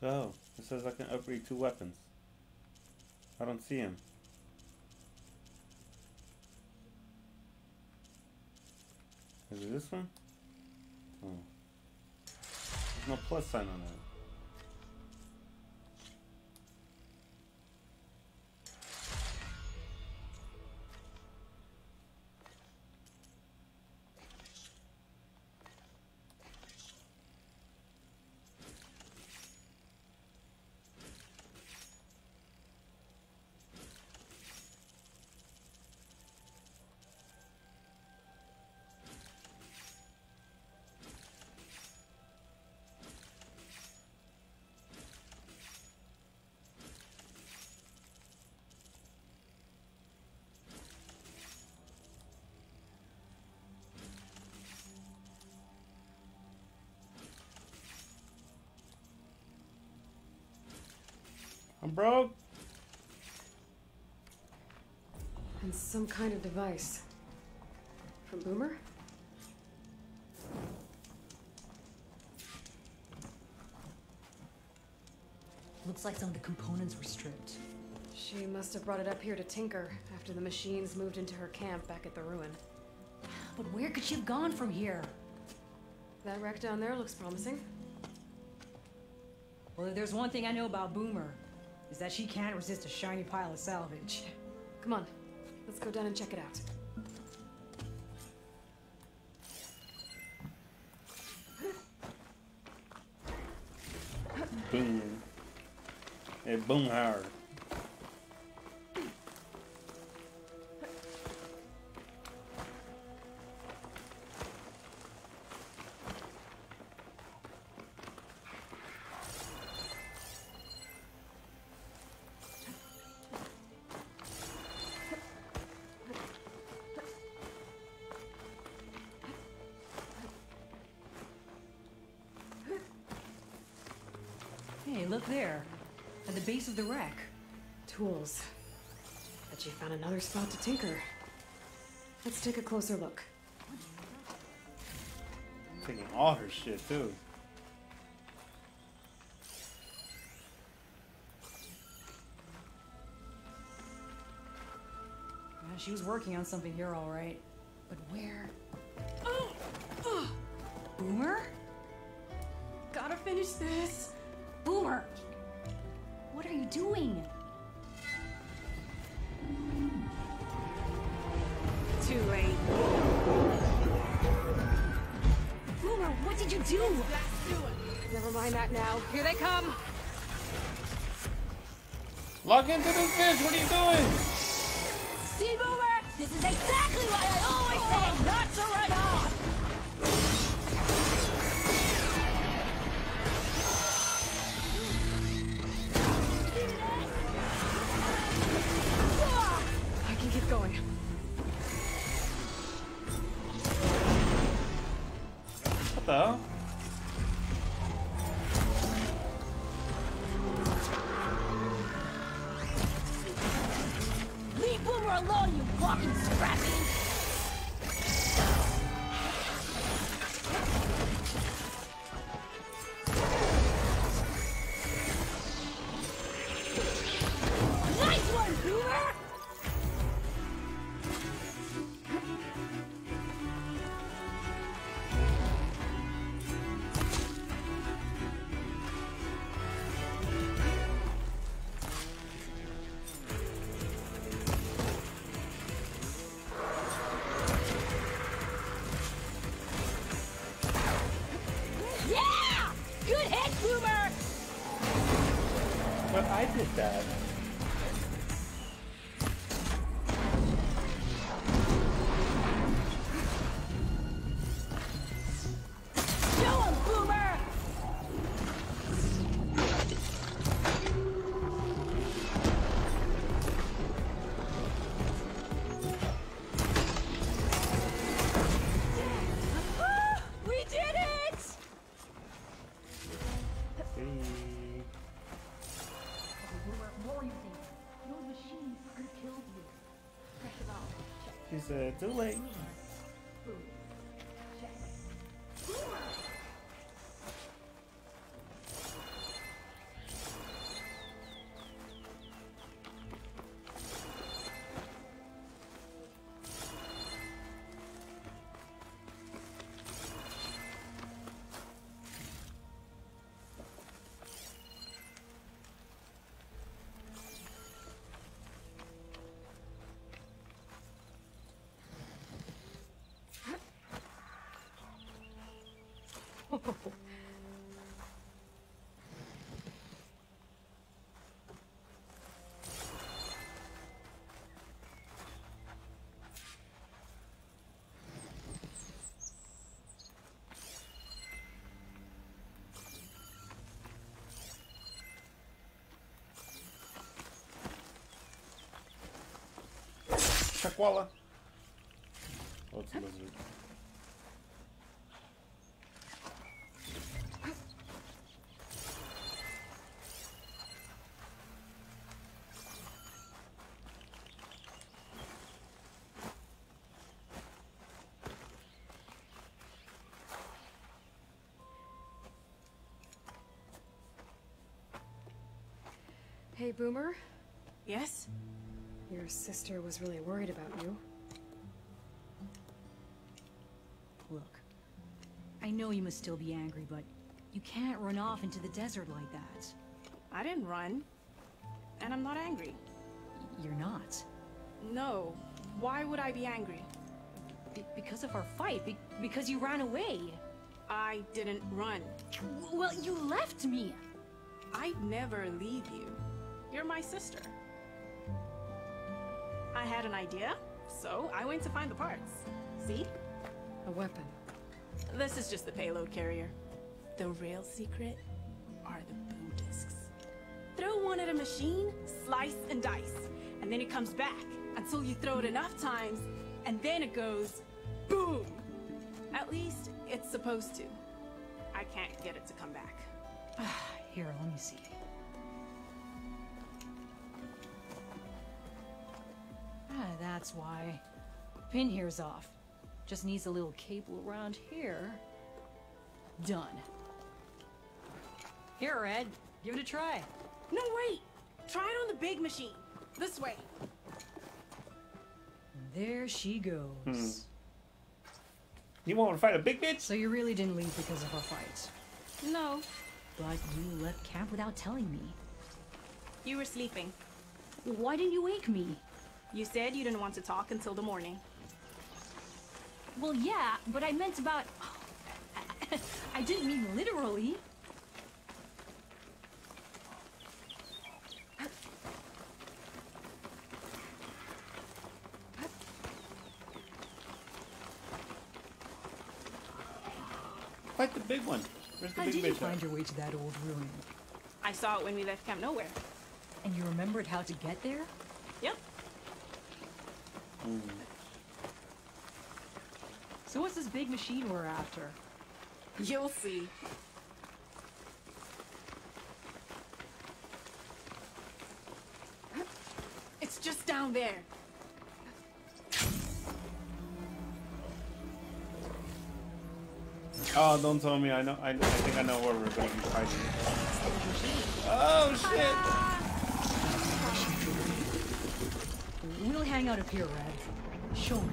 Oh, it says I can upgrade two weapons. I don't see him. Is it this one? Oh. There's no plus sign on it. I'm broke. And some kind of device. From Boomer? Looks like some of the components were stripped. She must have brought it up here to tinker after the machines moved into her camp back at the ruin. But where could she have gone from here? That wreck down there looks promising. Well, if there's one thing I know about Boomer, is that she can't resist a shiny pile of salvage. Come on, let's go down and check it out. Boom. It boom hard. The base of the wreck. Tools. Bet you found another spot to tinker. Let's take a closer look. Taking all her shit too. Yeah, she was working on something here, all right. But where? Oh, oh. Boomer? Gotta finish this. Boomer! What are you doing? Too late. Boomer, what did you do? Never mind that now. Here they come. Lock into this bitch. What are you doing? See, Boomer? This is exactly why I always say not to run Too late. Shakwala. Oh, it's a lizard. Hey, Boomer. Yes? Your sister was really worried about you. Look, I know you must still be angry, but you can't run off into the desert like that. I didn't run. And I'm not angry. You're not. No. Why would I be angry? Be- because of our fight. Be- because you ran away. I didn't run. Well, you left me. I'd never leave you. You're my sister. I had an idea, so I went to find the parts. See? A weapon. This is just the payload carrier. The real secret are the boom discs. Throw one at a machine, slice and dice, and then it comes back until you throw it enough times, and then it goes boom. At least it's supposed to. I can't get it to come back. Ah, here, let me see. Ah, that's why. Pin here's off. Just needs a little cable around here. Done. Here, Red. Give it a try. No, wait! Try it on the big machine. This way. There she goes. Hmm. You want to fight a big bitch? So you really didn't leave because of our fight. No. But you left camp without telling me. You were sleeping. Why didn't you wake me? You said you didn't want to talk until the morning. Well, yeah, but I meant about. I didn't mean literally. Fight the big one. Where's the How big did you find your way to that old ruin? I saw it when we left Camp Nowhere. And you remembered how to get there? Mm. So what's this big machine we're after? You'll see. It's just down there. Oh, don't tell me. I know. I, I think I know where we're going to be fighting. Oh shit! We'll hang out up here, Red. Show me.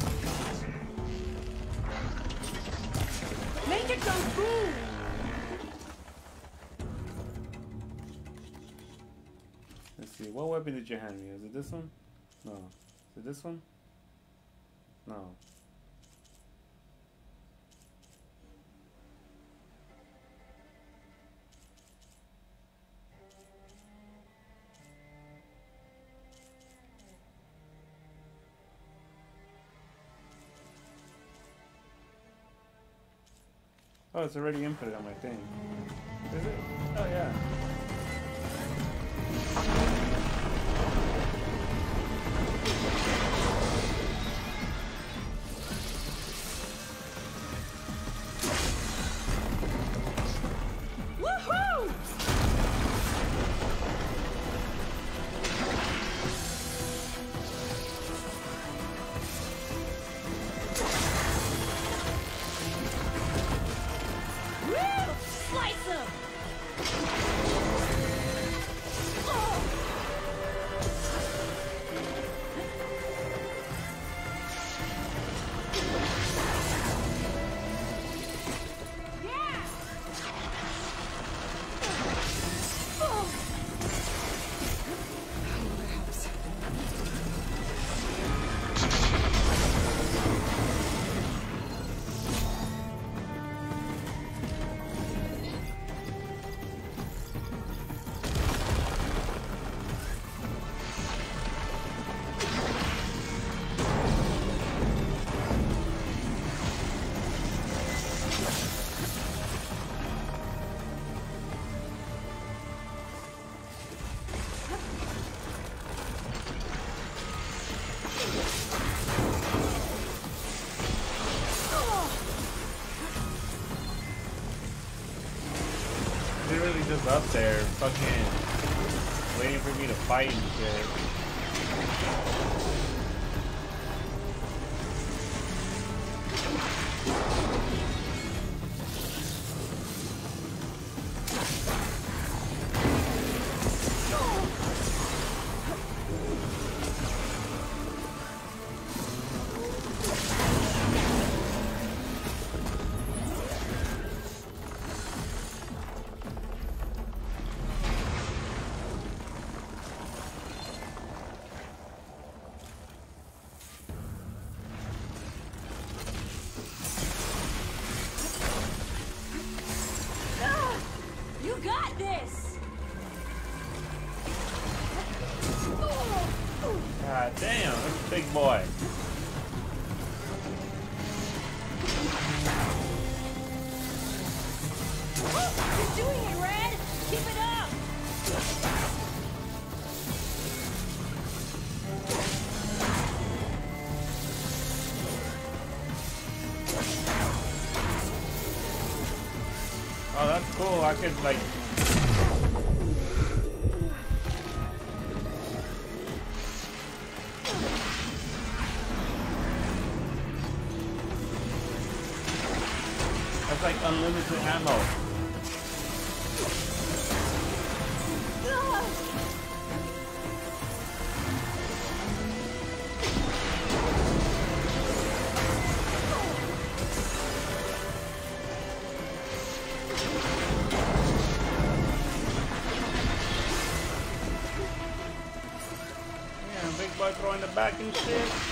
Let's see. What weapon did you hand me? Is it this one? No. Is it this one? No. Oh, it's already inputted on my thing. Is it? Oh, yeah. Fucking waiting for me to fight could like. That's like unlimited ammo. And shit.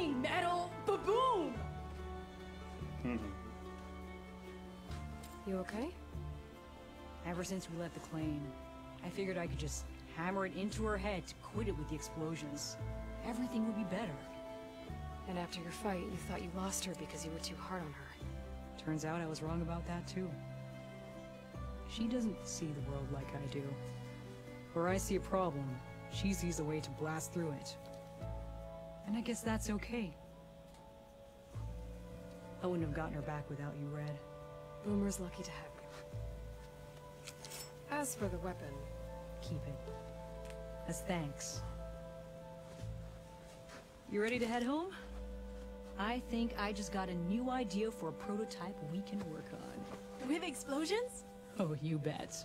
Flying metal, ba-boom! You okay? Ever since we left the claim, I figured I could just hammer it into her head to quit it with the explosions. Everything would be better. And after your fight, you thought you lost her because you were too hard on her. Turns out I was wrong about that too. She doesn't see the world like I do. Where I see a problem, she sees a way to blast through it. And I guess that's okay. I wouldn't have gotten her back without you, Red. Boomer's lucky to have you. As for the weapon, Keep it. As thanks. You ready to head home? I think I just got a new idea for a prototype we can work on. With explosions? Oh, you bet.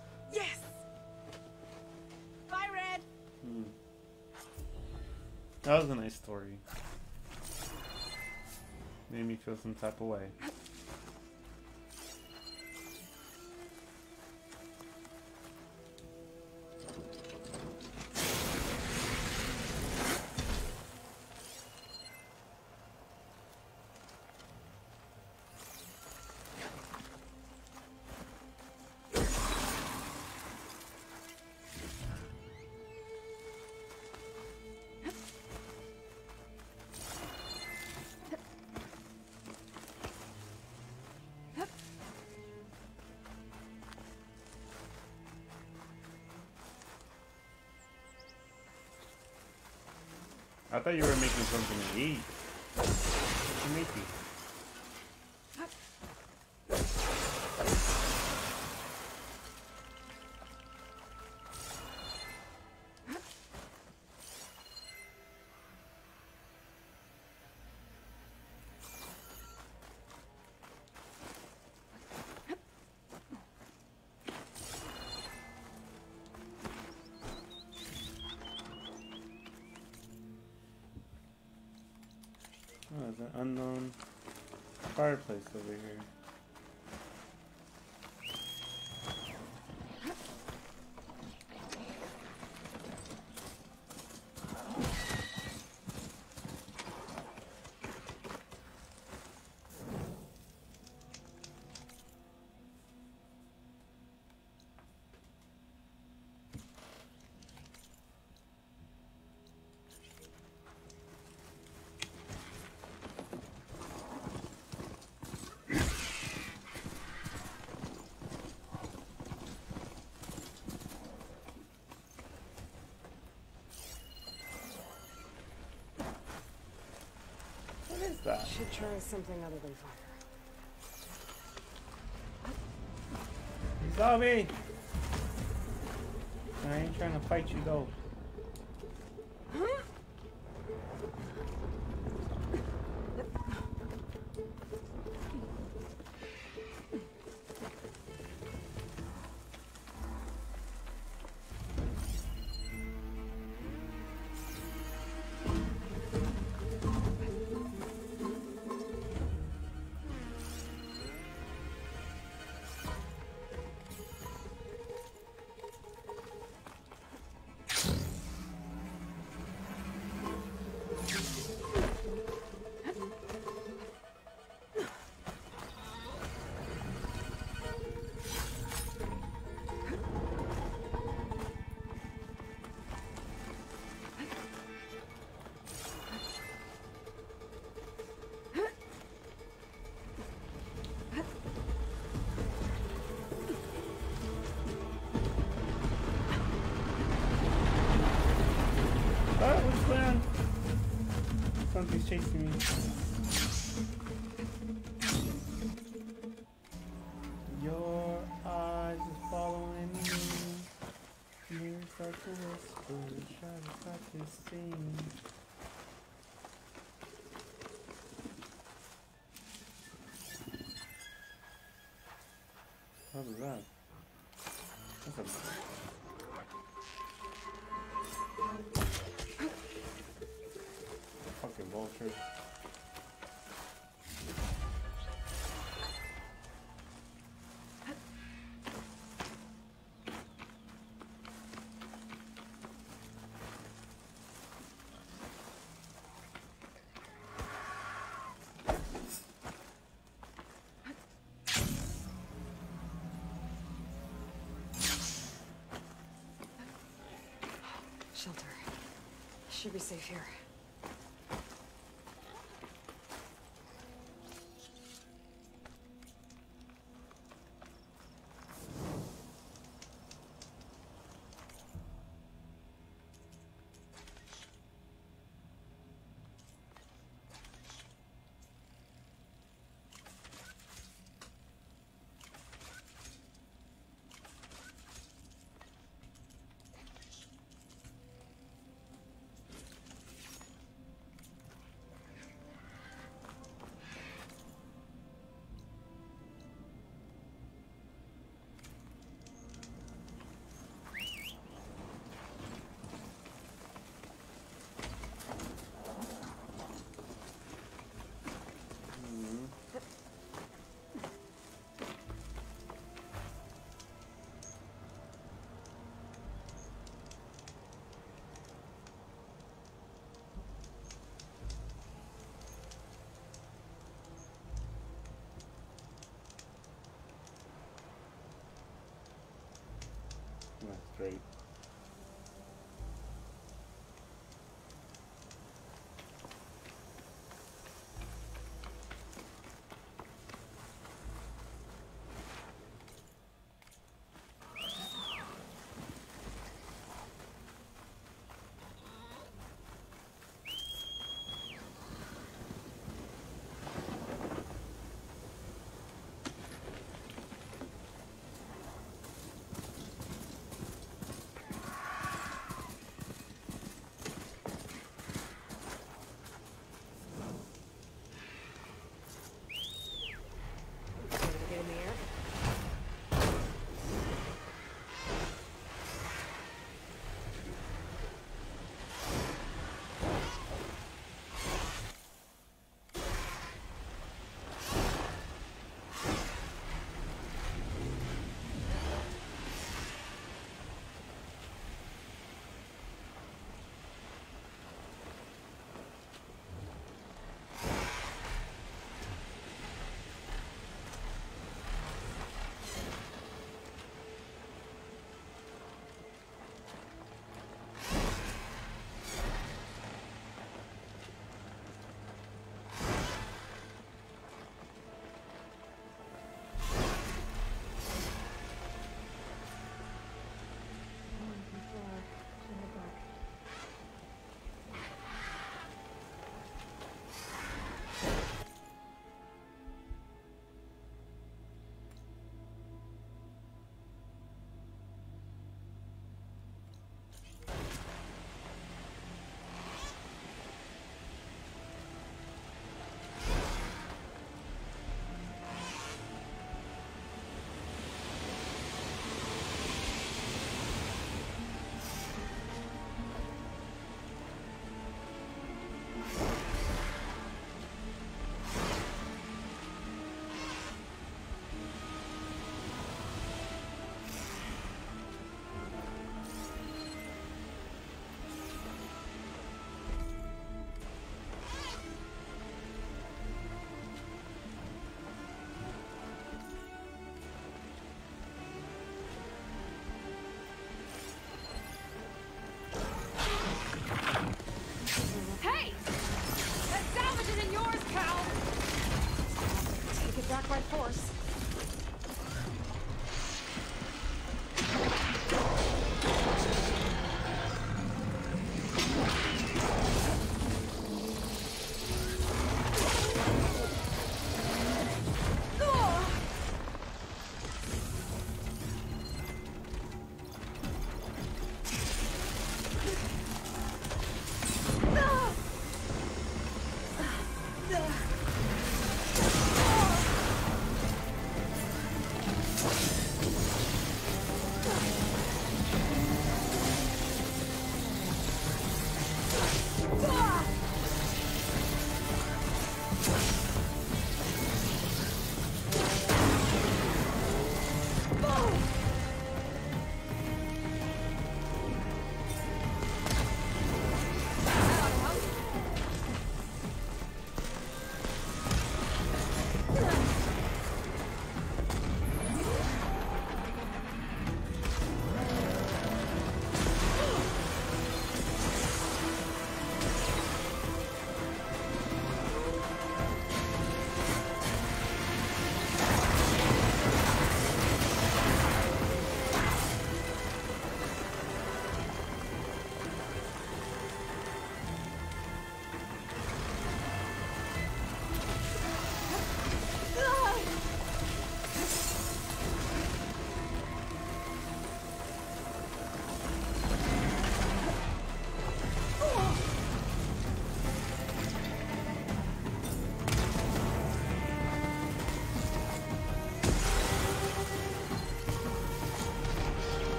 That was a nice story. Made me feel some type of way. Thought you were making something to eat. An unknown fireplace over here. What is that? should try something other than fire. You saw me! I ain't trying to fight you though. Was that? That's a Should be safe here. That's great.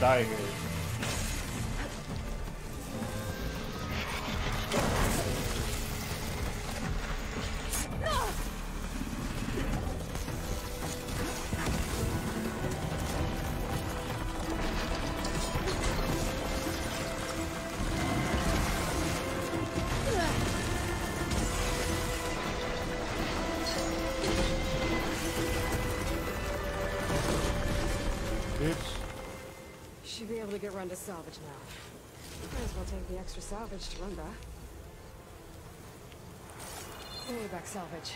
Die here. Run to salvage now. Might as well take the extra salvage to run back. Way back salvage.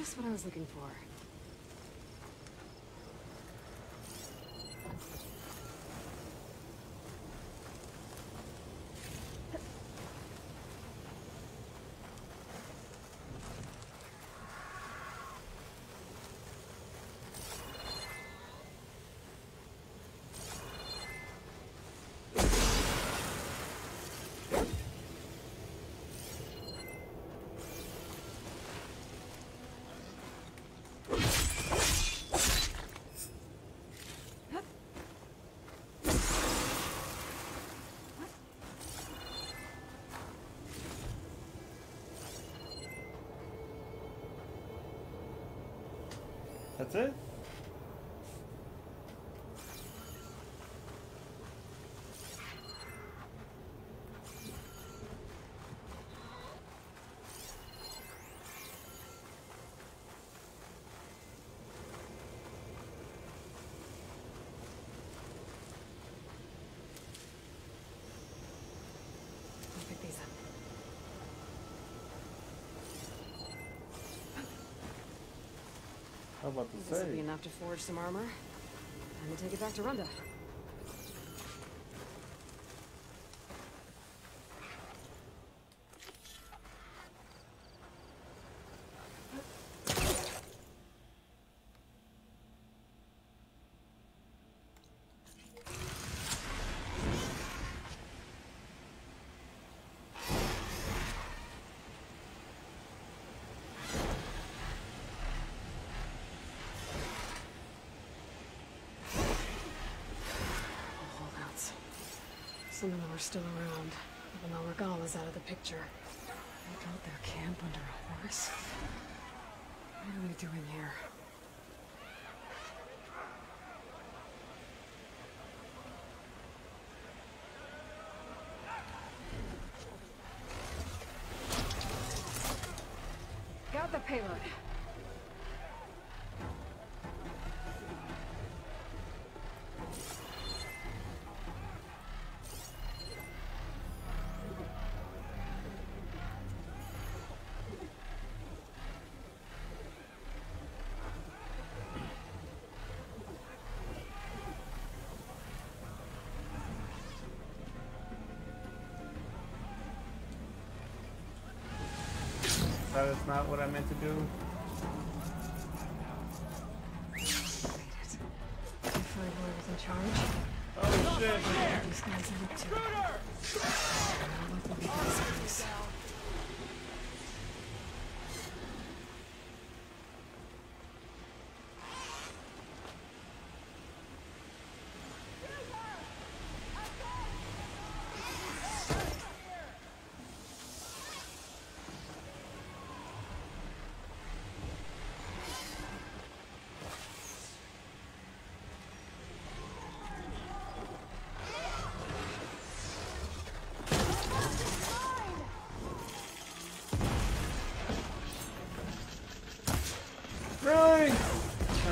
Just what I was looking for. That's it? I'll pick these up. About to This will be enough to forge some armor. Time to take it back to Runda. Holdouts. Some of them are still around, even though Regalla is out of the picture. They built their camp under a horse. What are we doing here? Got the payload. That is not what I meant to do. If I was in charge. Oh shit! These guys are up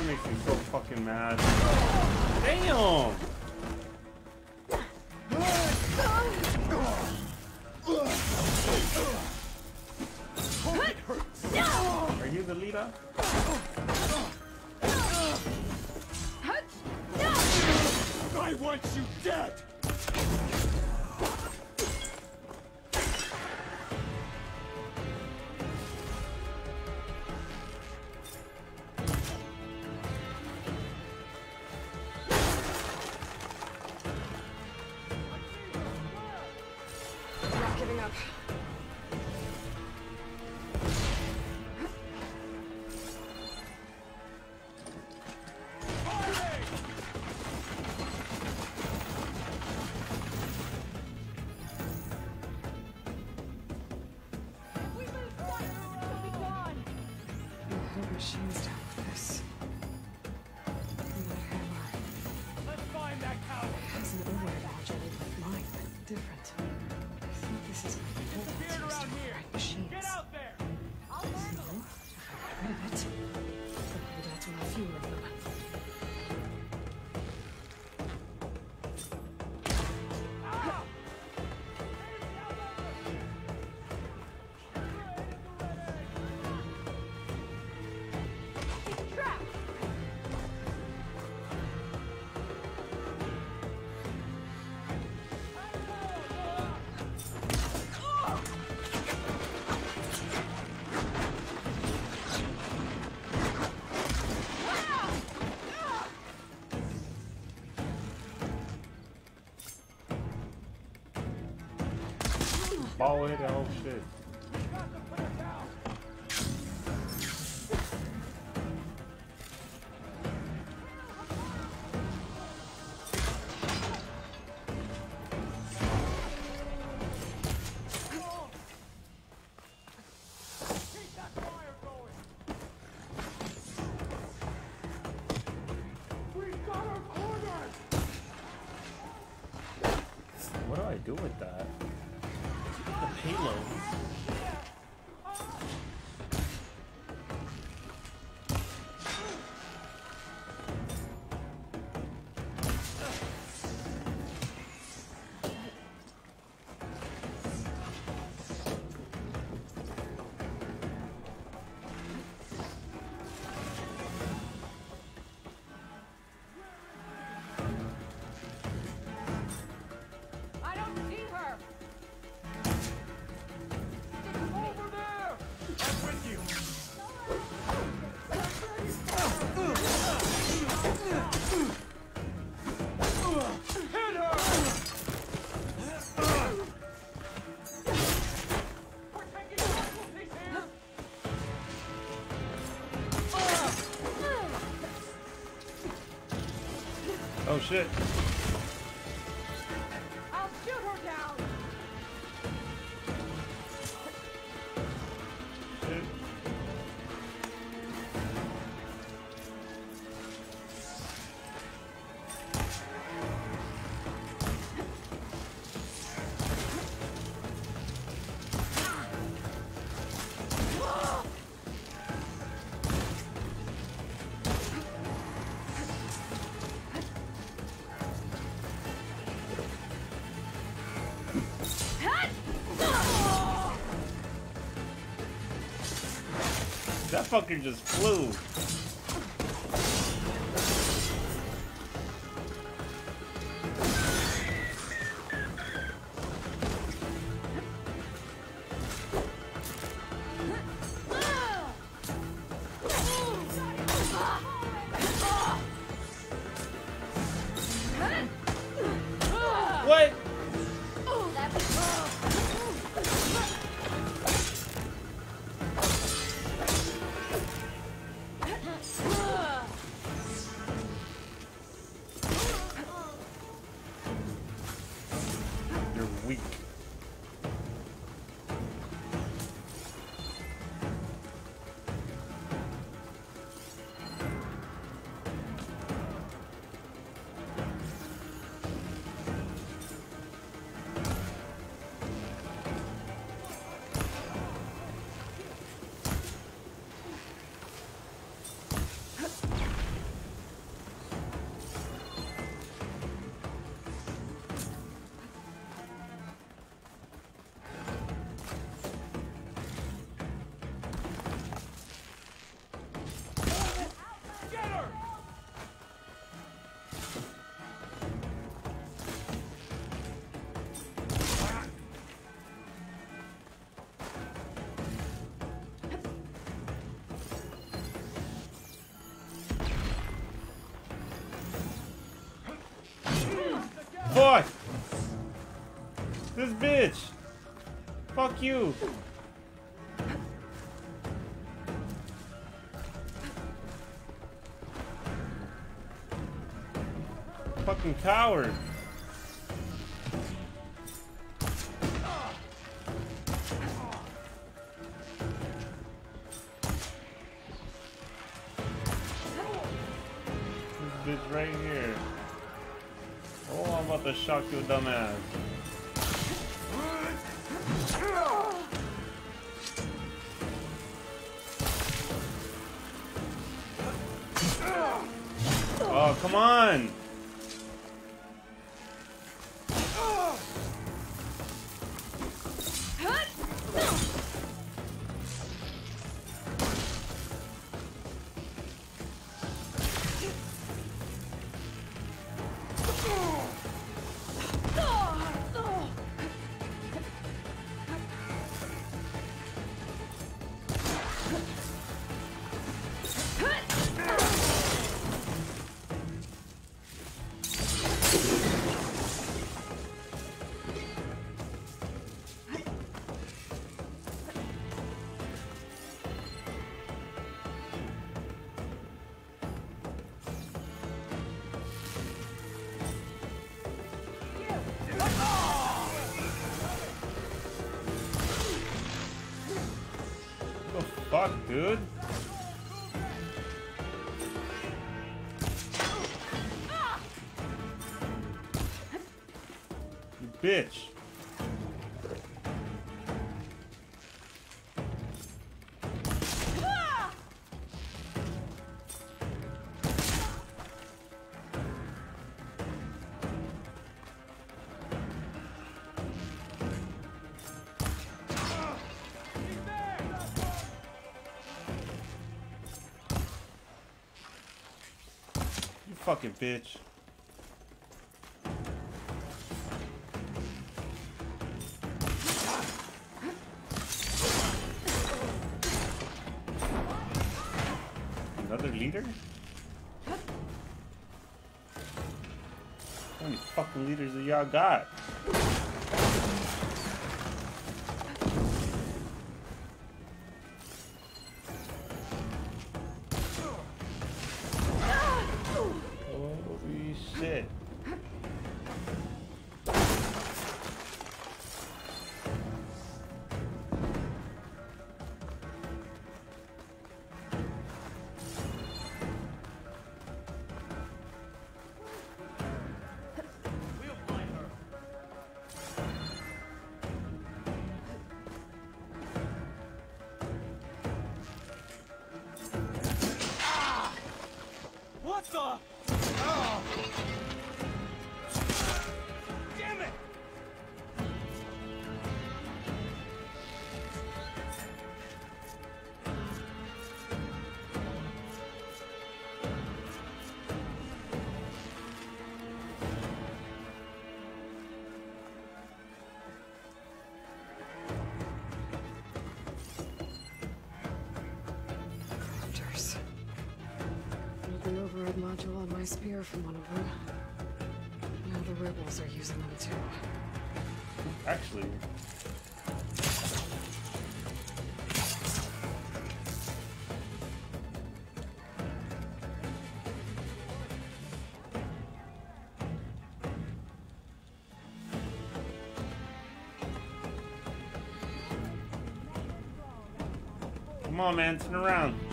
makes me so fucking mad. Damn! Ball 对 fucker just flew. Fuck you! Fucking coward! This bitch right here. Oh, I'm about to shock you, dumbass. good. Fucking bitch. Another leader? How many fucking leaders do y'all got? Module on my spear from one of them. Now the rebels are using them too. Actually, come on, man, turn around.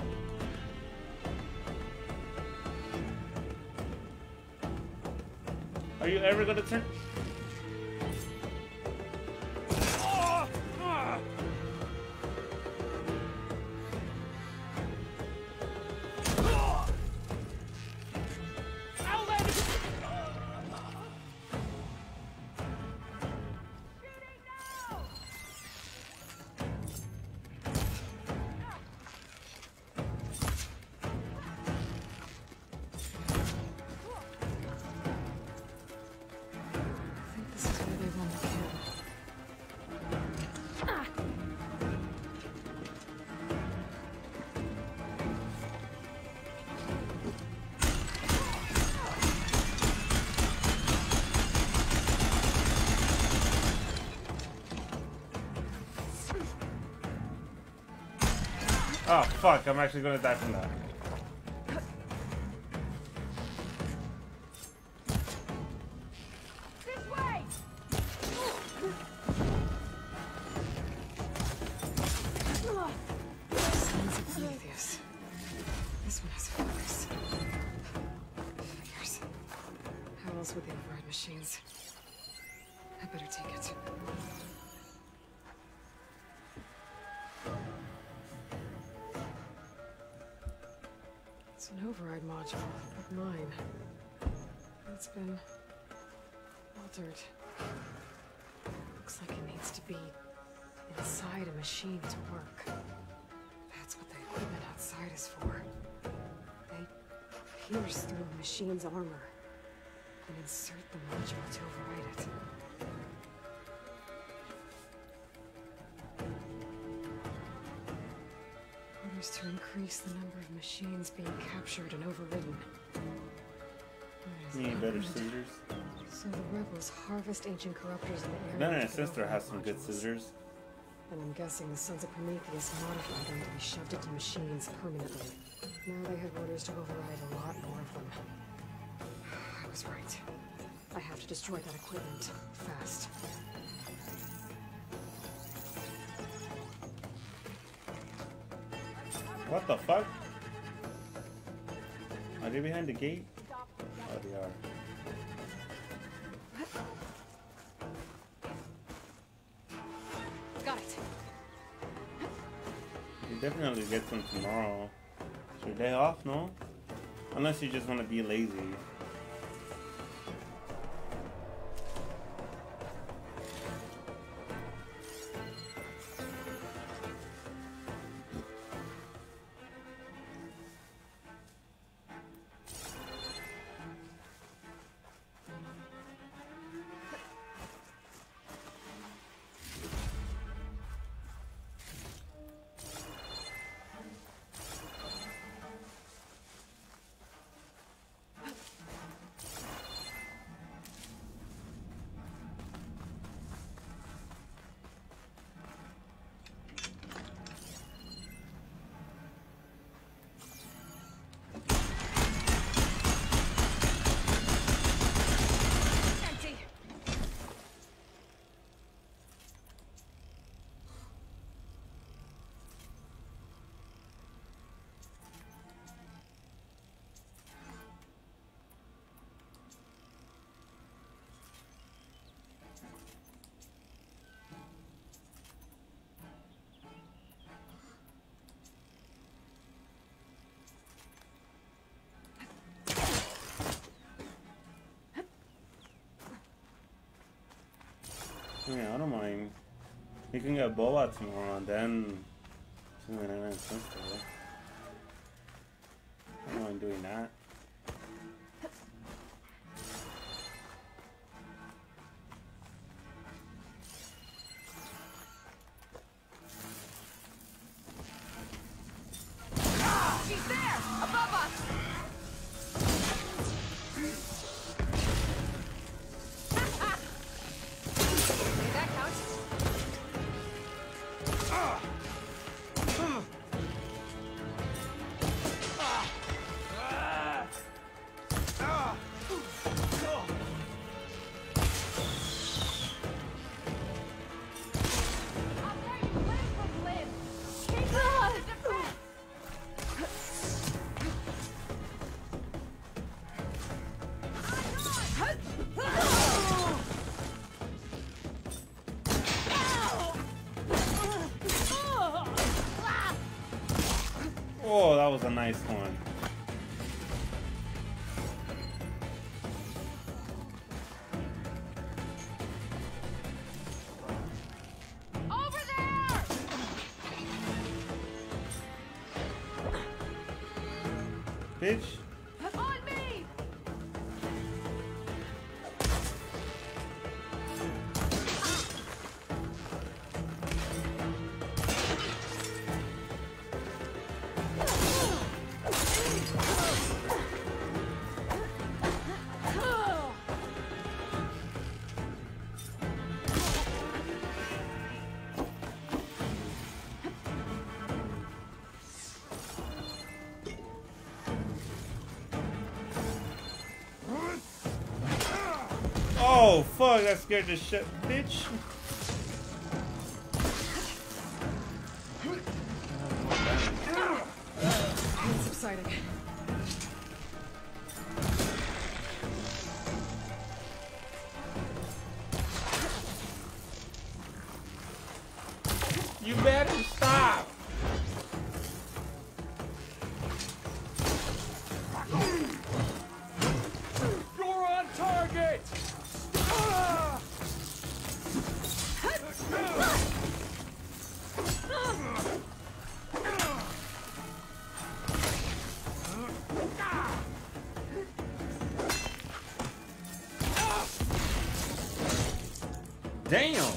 Ever gonna turn? Fuck! I'm actually gonna die from that. Machine to work. That's what the equipment outside is for. They pierce through a machine's armor and insert the module to override it. Orders to increase the number of machines being captured and overridden. You need better scissors. So the rebels harvest ancient corruptors in the area. None of to sister has some good scissors. And I'm guessing the Sons of Prometheus modified them to be shoved into machines permanently. Now they have orders to override a lot more of them. I was right. I have to destroy that equipment fast. What the fuck? Are they behind the gate? Definitely get some tomorrow. It's your day off, no? Unless you just want to be lazy. Yeah, I don't mind. You can get Boba tomorrow and then. I don't mind doing that. Oh fuck, that scared the shit bitch. Damn.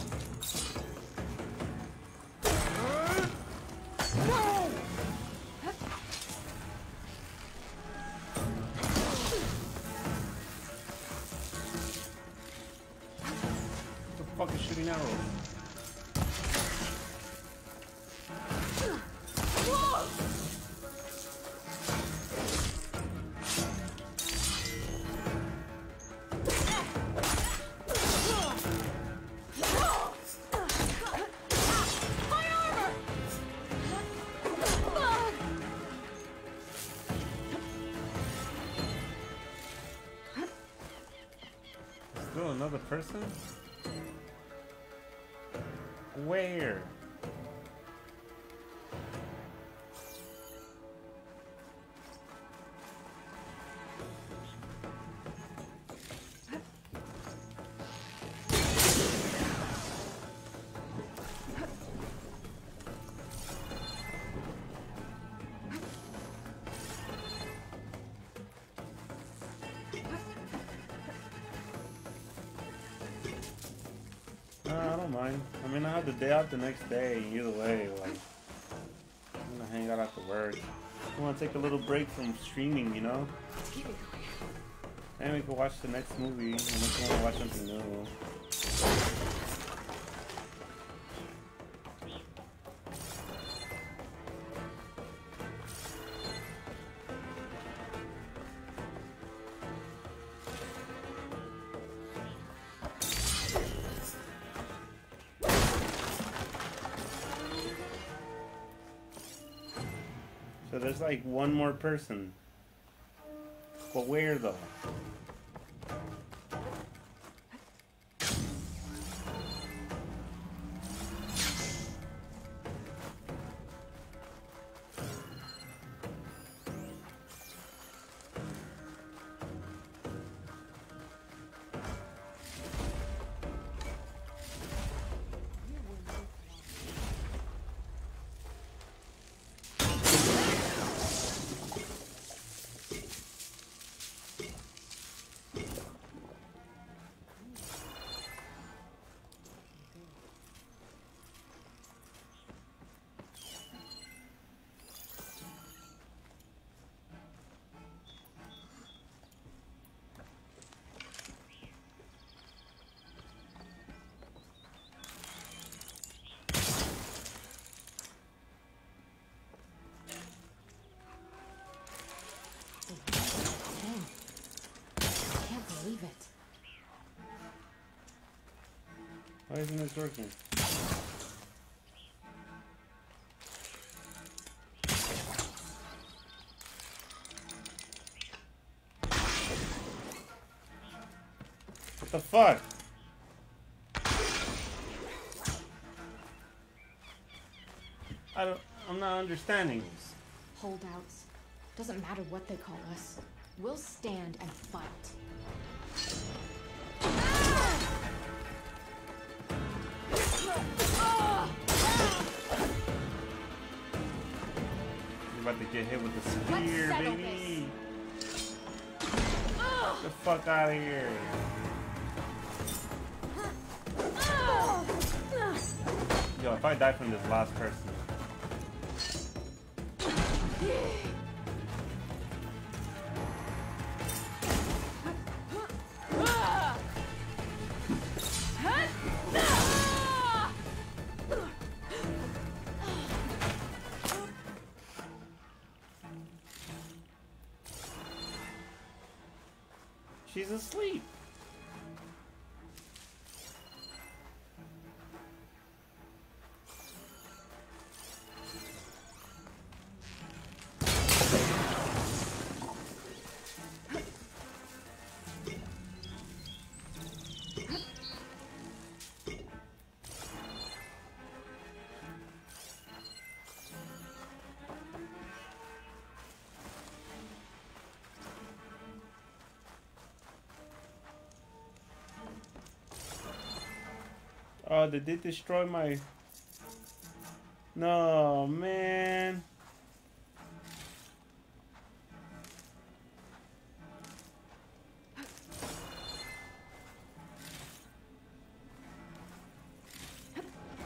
Person? Where? Have the day off the next day. Either way, like, I'm gonna hang out after work. I want to take a little break from streaming, you know? Let's keep it going. And we can watch the next movie unless you want to watch something new. Like one more person. But where though? Why isn't this working? What the fuck? I don't. I'm not understanding. this. Holdouts. Doesn't matter what they call us. We'll stand and fight. About to get hit with the spear, baby. Get the fuck out of here. Yo, if I die from this last person. Oh, they did destroy my. No, man.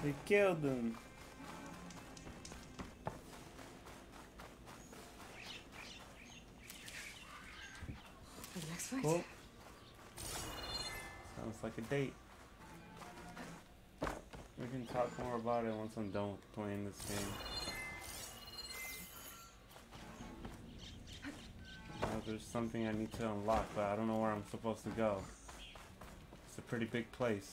They killed them. For the next fight. Cool. Sounds like a date. More about it once I'm done with playing this game. There's something I need to unlock, but I don't know where I'm supposed to go. It's a pretty big place.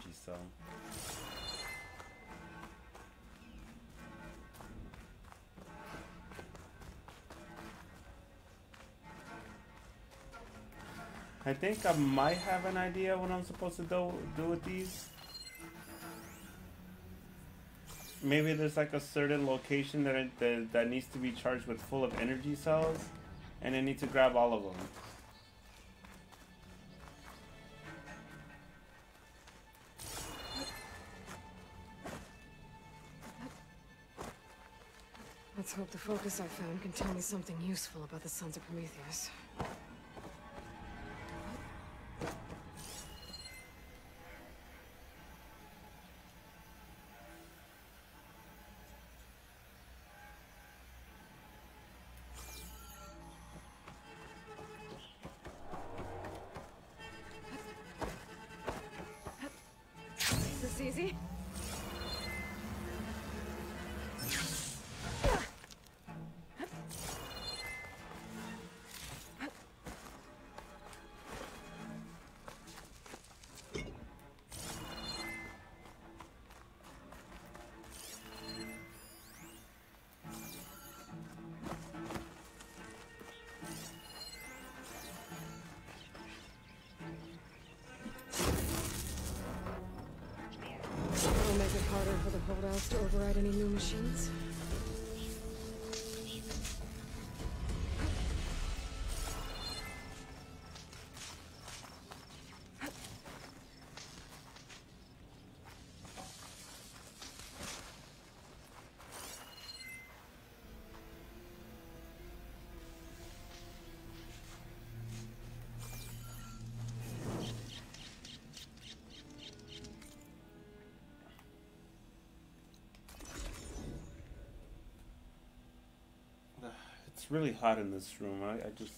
Energy cell. I think I might have an idea what I'm supposed to do, do with these. Maybe there's like a certain location that, that that needs to be charged with full of energy cells, and I need to grab all of them. Hope the focus I found can tell me something useful about the Sons of Prometheus. Override any new machines. It's really hot in this room. I, I just.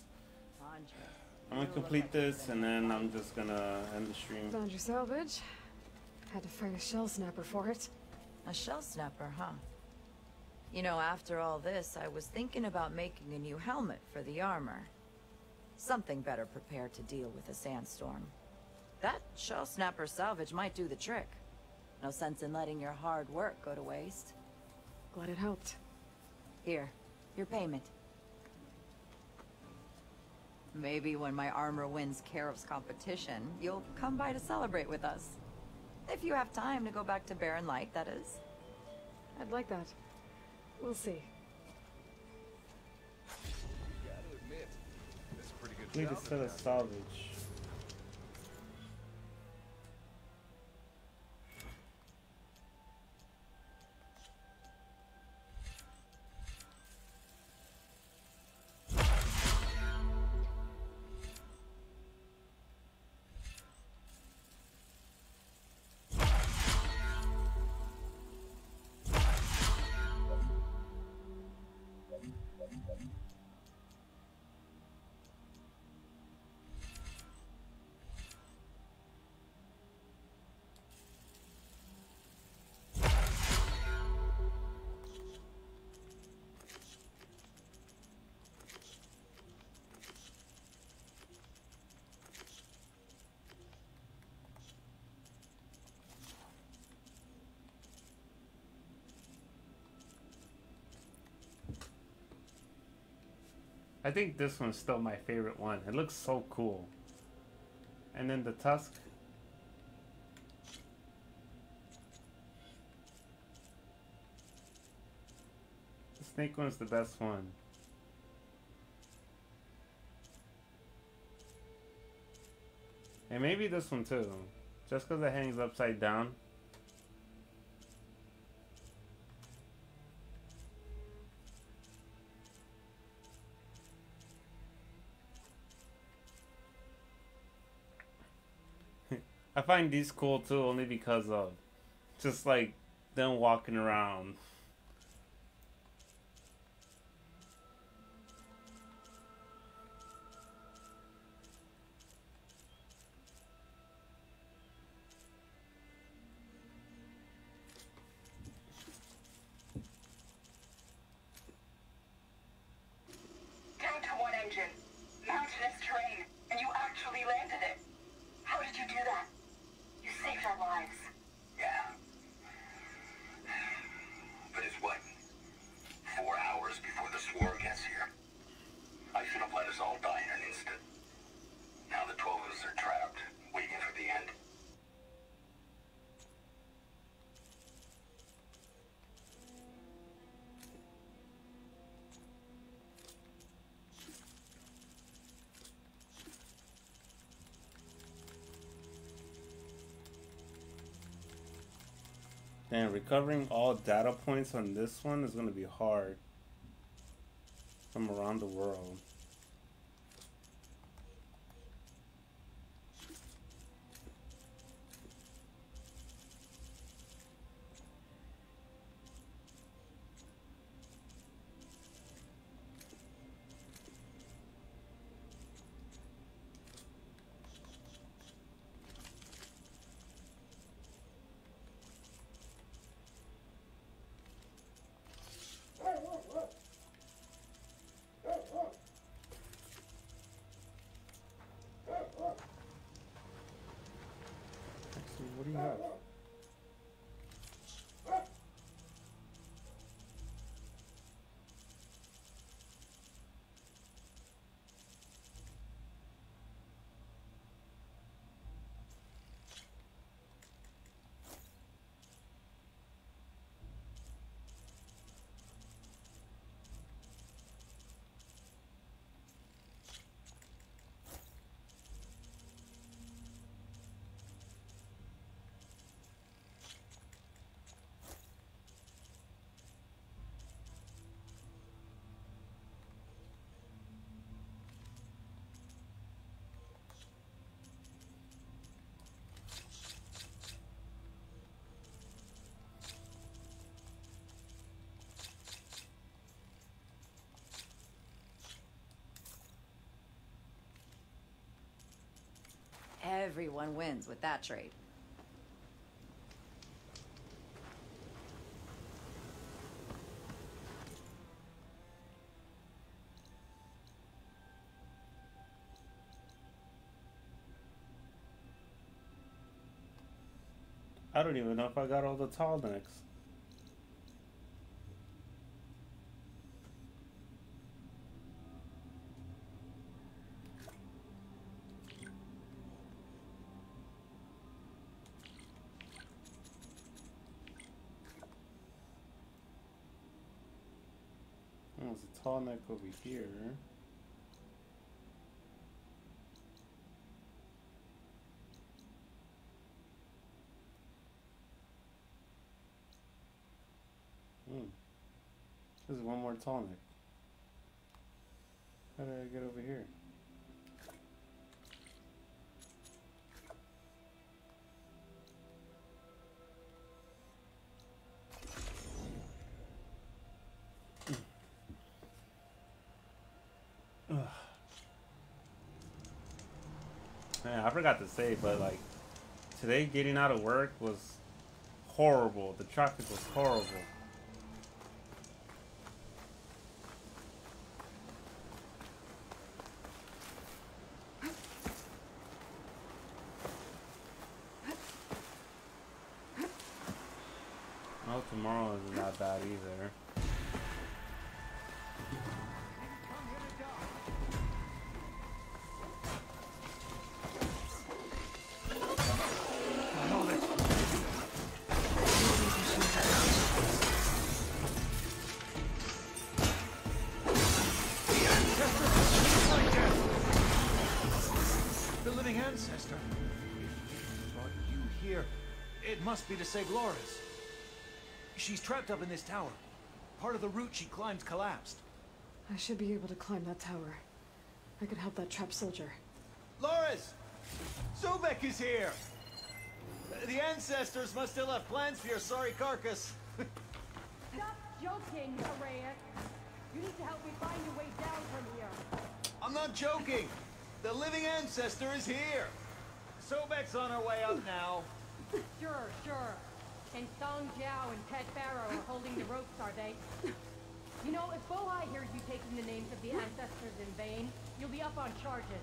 I'm gonna complete this and then I'm just gonna end the stream. Found your salvage. Had to fight a shell snapper for it. A shell snapper, huh? You know, after all this, I was thinking about making a new helmet for the armor. Something better prepared to deal with a sandstorm. That shell snapper salvage might do the trick. No sense in letting your hard work go to waste. Glad it helped. Here, your payment. Maybe when my armor wins Karof's competition, you'll come by to celebrate with us. If you have time to go back to Barren Light, that is. I'd like that. We'll see. Gotta admit, that's a pretty good Need to job. set a salvage. I think this one's still my favorite one. It looks so cool. And then the tusk. The snake one's the best one. And maybe this one too. Just because it hangs upside down. Find these cool too, only because of just like them walking around. covering all data points on this one is going to be hard from around the world. Everyone wins with that trade. I don't even know if I got all the tall necks. There's a tall neck over here. Hmm. There's one more tall neck. How did I get over here? Forgot to say, but like today getting out of work was horrible. The traffic was horrible. Oh, tomorrow is not that bad either. Must be to save Loris. She's trapped up in this tower. Part of the route she climbed collapsed. I should be able to climb that tower. I could help that trapped soldier. Loris! Sobeck is here! The ancestors must still have plans for your sorry carcass. Stop joking, Araya. You need to help me find a way down from here. I'm not joking. The living ancestor is here. Sobeck's on her way up now. Sure, sure. And Song Jiao and Ted Faro are holding the ropes, are they? You know, if Bohai hears you taking the names of the ancestors in vain, you'll be up on charges.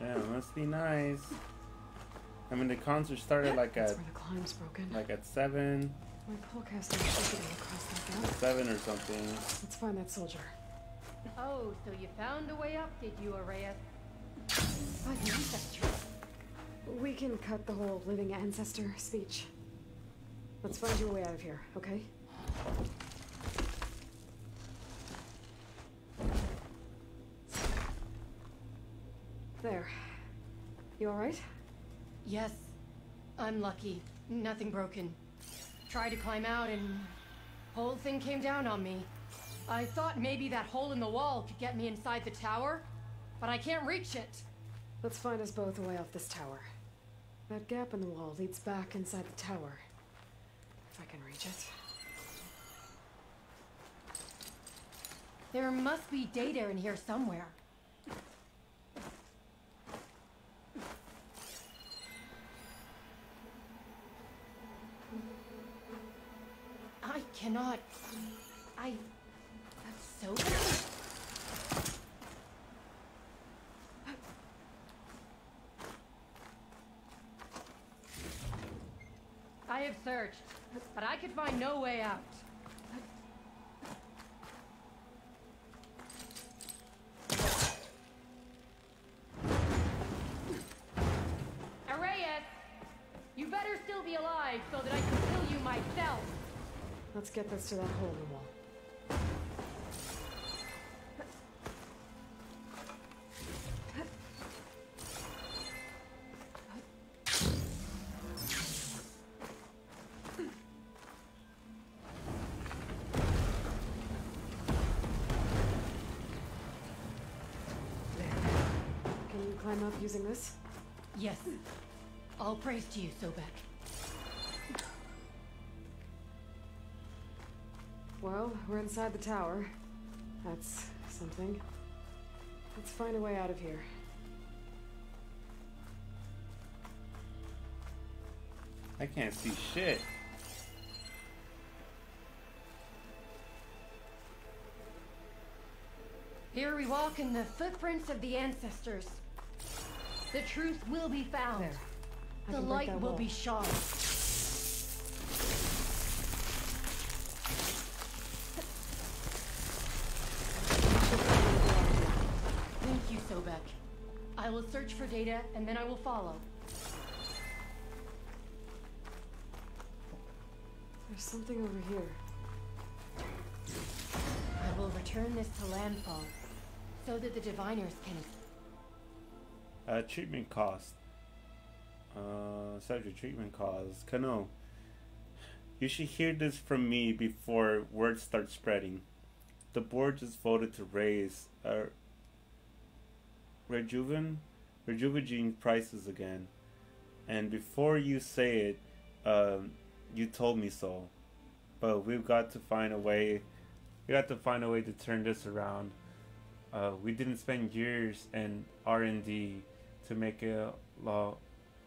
Yeah, must be nice. I mean, the concert started like That's at where the climb's broken. like at seven, My pullcaster should be able to that gap. seven or something. Let's find that soldier. Oh, so you found a way up, did you, Araya? Find the ancestors. We can cut the whole living ancestor speech. Let's find your way out of here, okay? There. You alright? Yes. I'm lucky. Nothing broken. Tried to climb out and whole thing came down on me. I thought maybe that hole in the wall could get me inside the tower, but I can't reach it. Let's find us both a way off this tower. That gap in the wall leads back inside the tower. If I can reach it. There must be data in here somewhere. I cannot. I. That's so. I have searched, but I could find no way out. Arrayus! You better still be alive so that I can kill you myself! Let's get this to that hole in the wall. Can you climb up using this? Yes. All praise to you, Sobeck. We're inside the tower. That's something. Let's find a way out of here. I can't see shit. Here we walk in the footprints of the ancestors. The truth will be found. I The light that will wall. be shone. Will search for data and then I will follow. There's something over here. I will return this to landfall so that the diviners can Uh, treatment cost. Uh, subject treatment cost. Kano. You should hear this from me before word starts spreading. The board just voted to raise uh, Rejuven, Rejuvigene prices again. And before you say it, um, you told me so. But we've got to find a way. We got to find a way to turn this around. Uh, we didn't spend years and R and D to make a lo-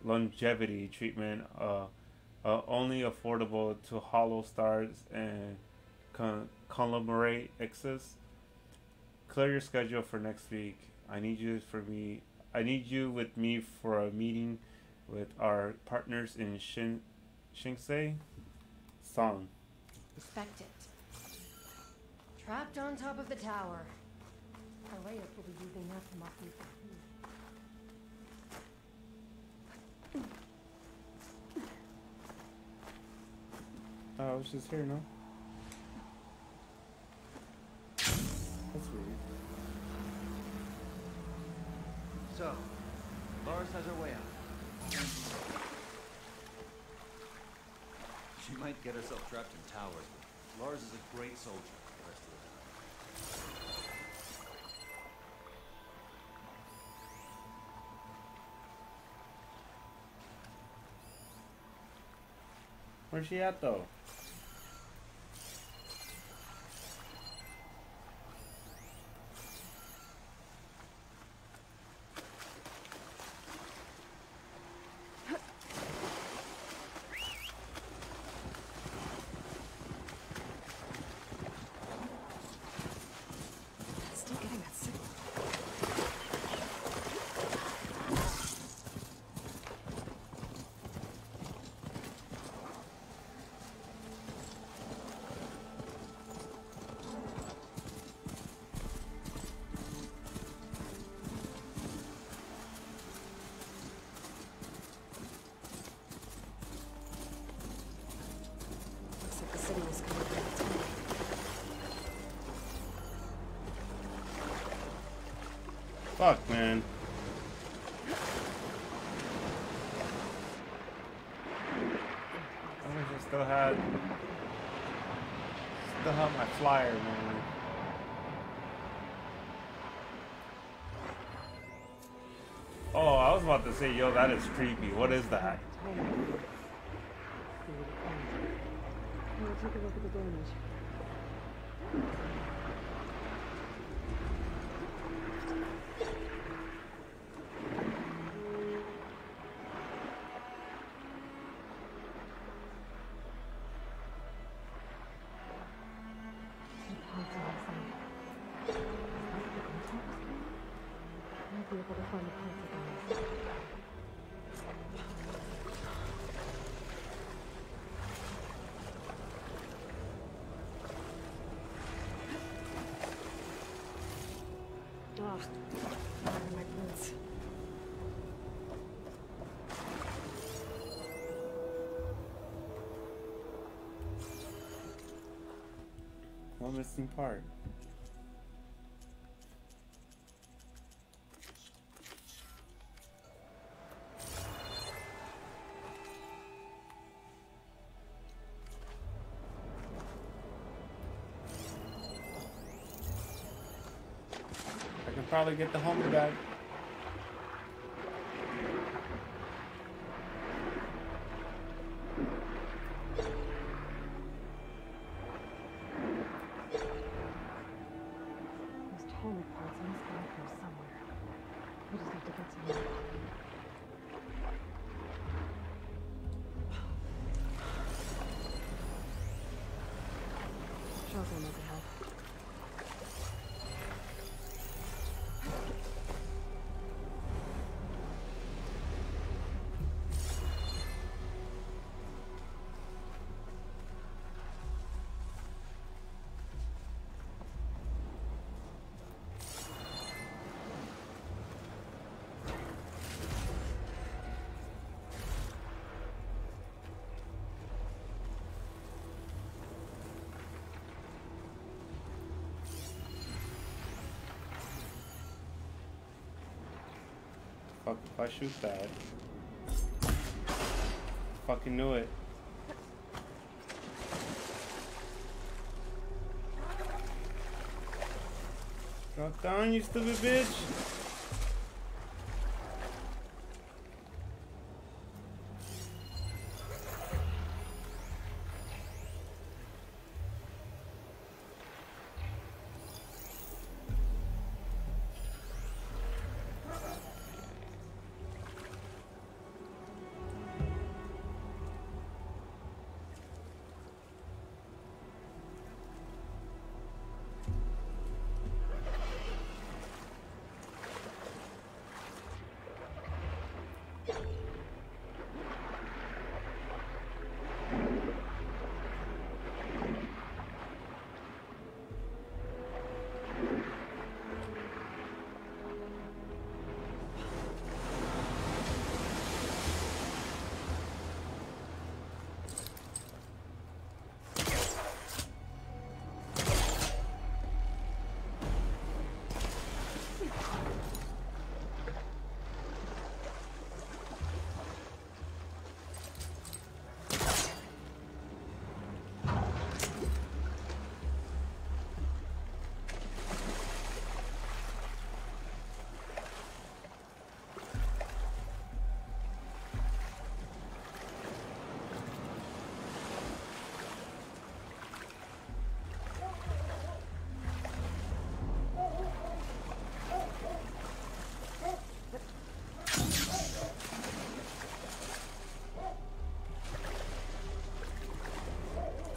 longevity treatment uh, uh, only affordable to hollow stars and con- conglomerate X's. Clear your schedule for next week. I need you for me. I need you with me for a meeting with our partners in Shin Shinsei Song. respect it. Trapped on top of the tower. Arrayus will be using that to mock me for food. Oh, I was just here, no? So, Lars has her way out. She might get herself trapped in towers, but Lars is a great soldier. Where's she at though? Flyer, man. Oh, I was about to say, yo, that is creepy. What is that? One missing part. I can probably get the homie back. Fuck if I shoot that. Fucking knew it. Drop down, you stupid bitch.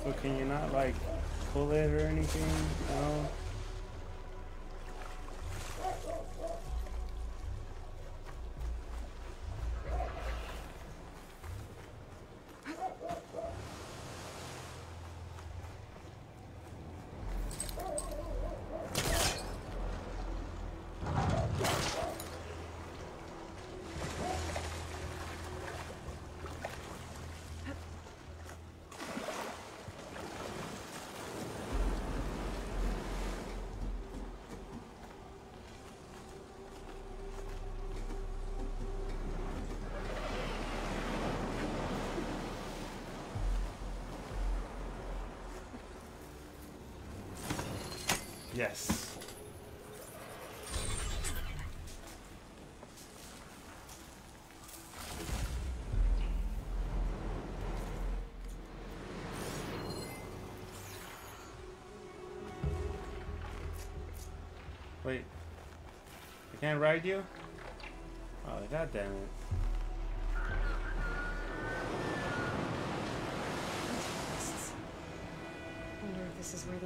So can you not like pull it or anything? No. Yes. Wait. I can't ride you? Oh, god damn it.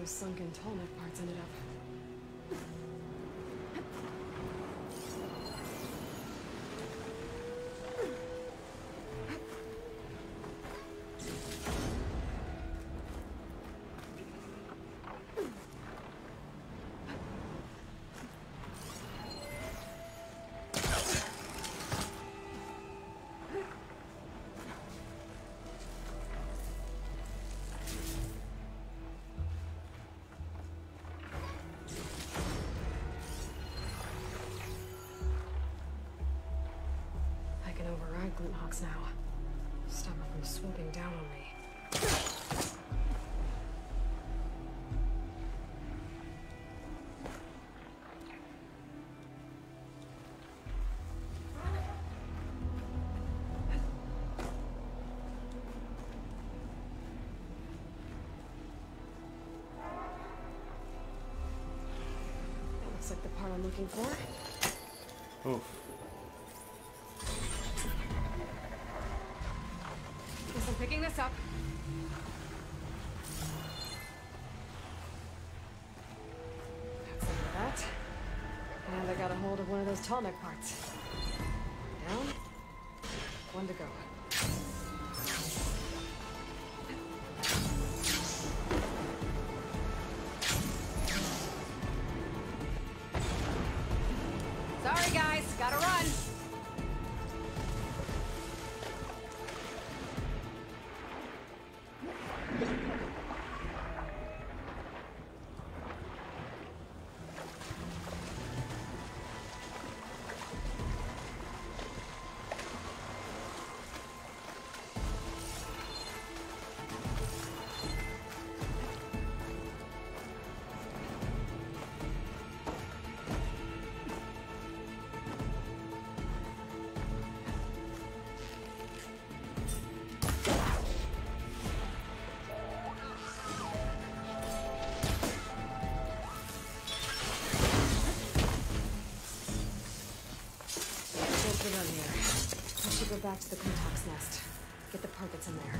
Sunken Tallneck parts ended up. Can override Glinthawks now. Stop her from swooping down on me. That looks like the part I'm looking for. Oof. This up. That's that. And I got a hold of one of those Tallneck Guess we're done here. I should go back to the Glinthawk's nest. Get the part that's in there.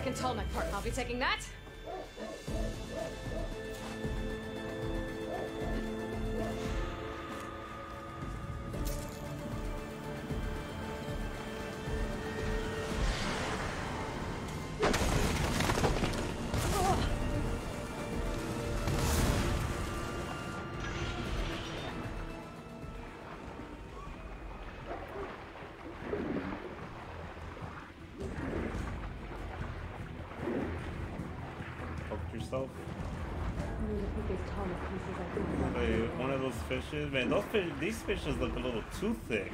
The second Tallneck part. I'll be taking that. Man, those fish, these fishes look a little too thick.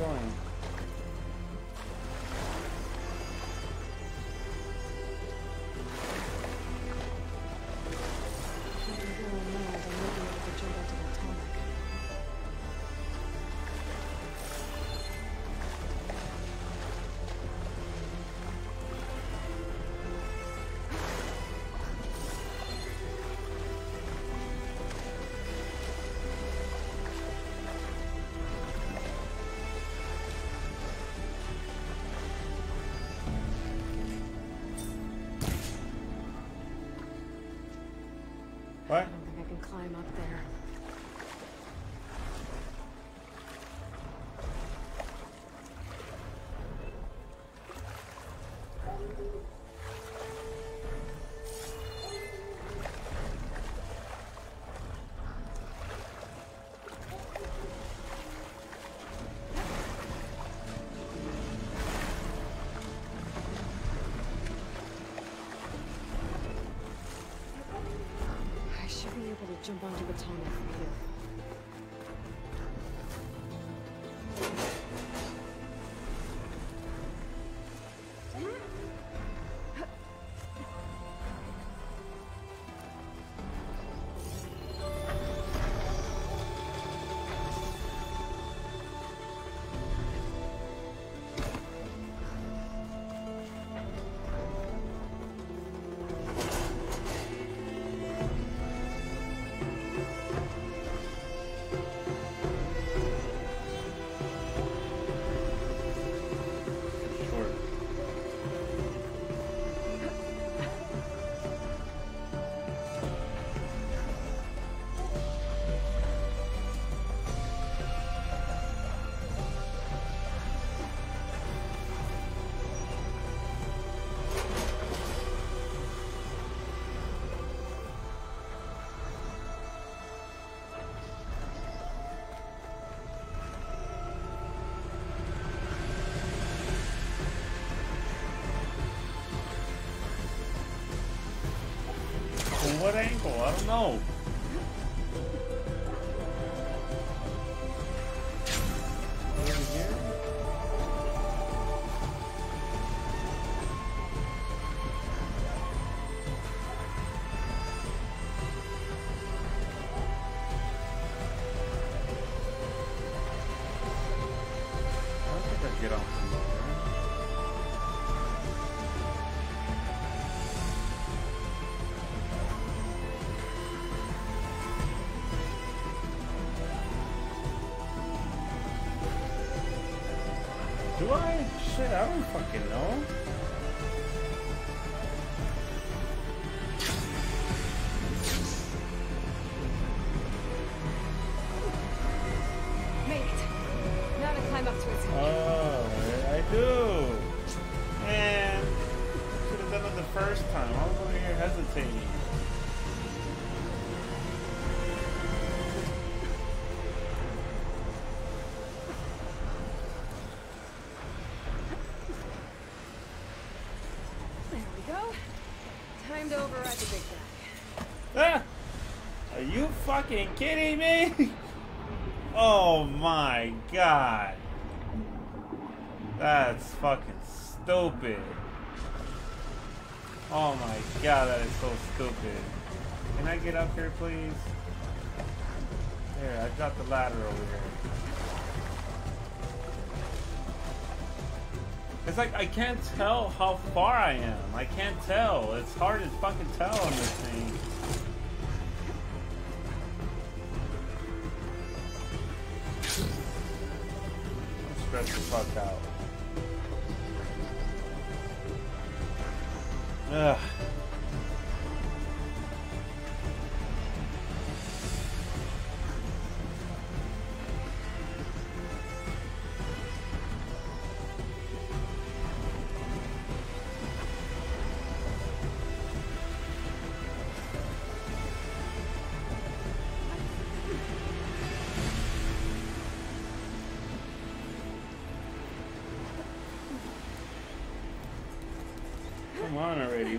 Going? Climb up there. Jump onto the tonic from here. I don't know. I? Don't fucking kidding me? Oh my god. That's fucking stupid. Oh my god, that is so stupid. Can I get up here, please? There, I got the ladder over here. It's like I can't tell how far I am. I can't tell. It's hard to fucking tell on this thing.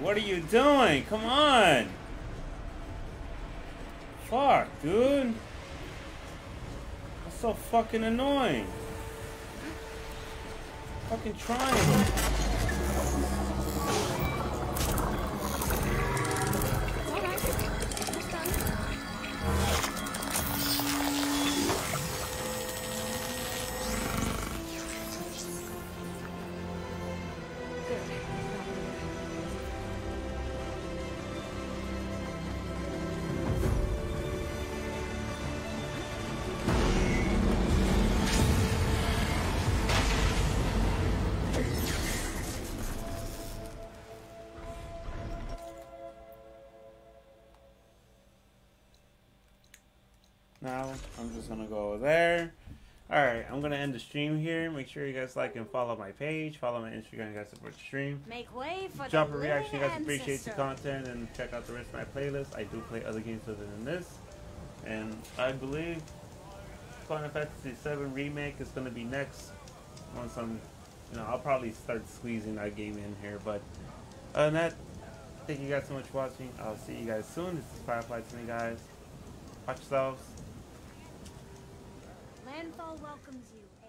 What are you doing? Come on. Fuck, dude. That's so fucking annoying. Fucking triangle. Gonna go over there. Alright, I'm gonna end the stream here. Make sure you guys like and follow my page, follow my Instagram, you guys support the stream. Make way for Drop the a reaction, you guys appreciate the content and check out the rest of my playlist. I do play other games other than this. And I believe Final Fantasy VII Remake is gonna be next. Once I'm you know, I'll probably start squeezing that game in here, but other than that, thank you guys so much for watching. I'll see you guys soon. This is Firefly to me guys. Watch yourselves all welcomes you.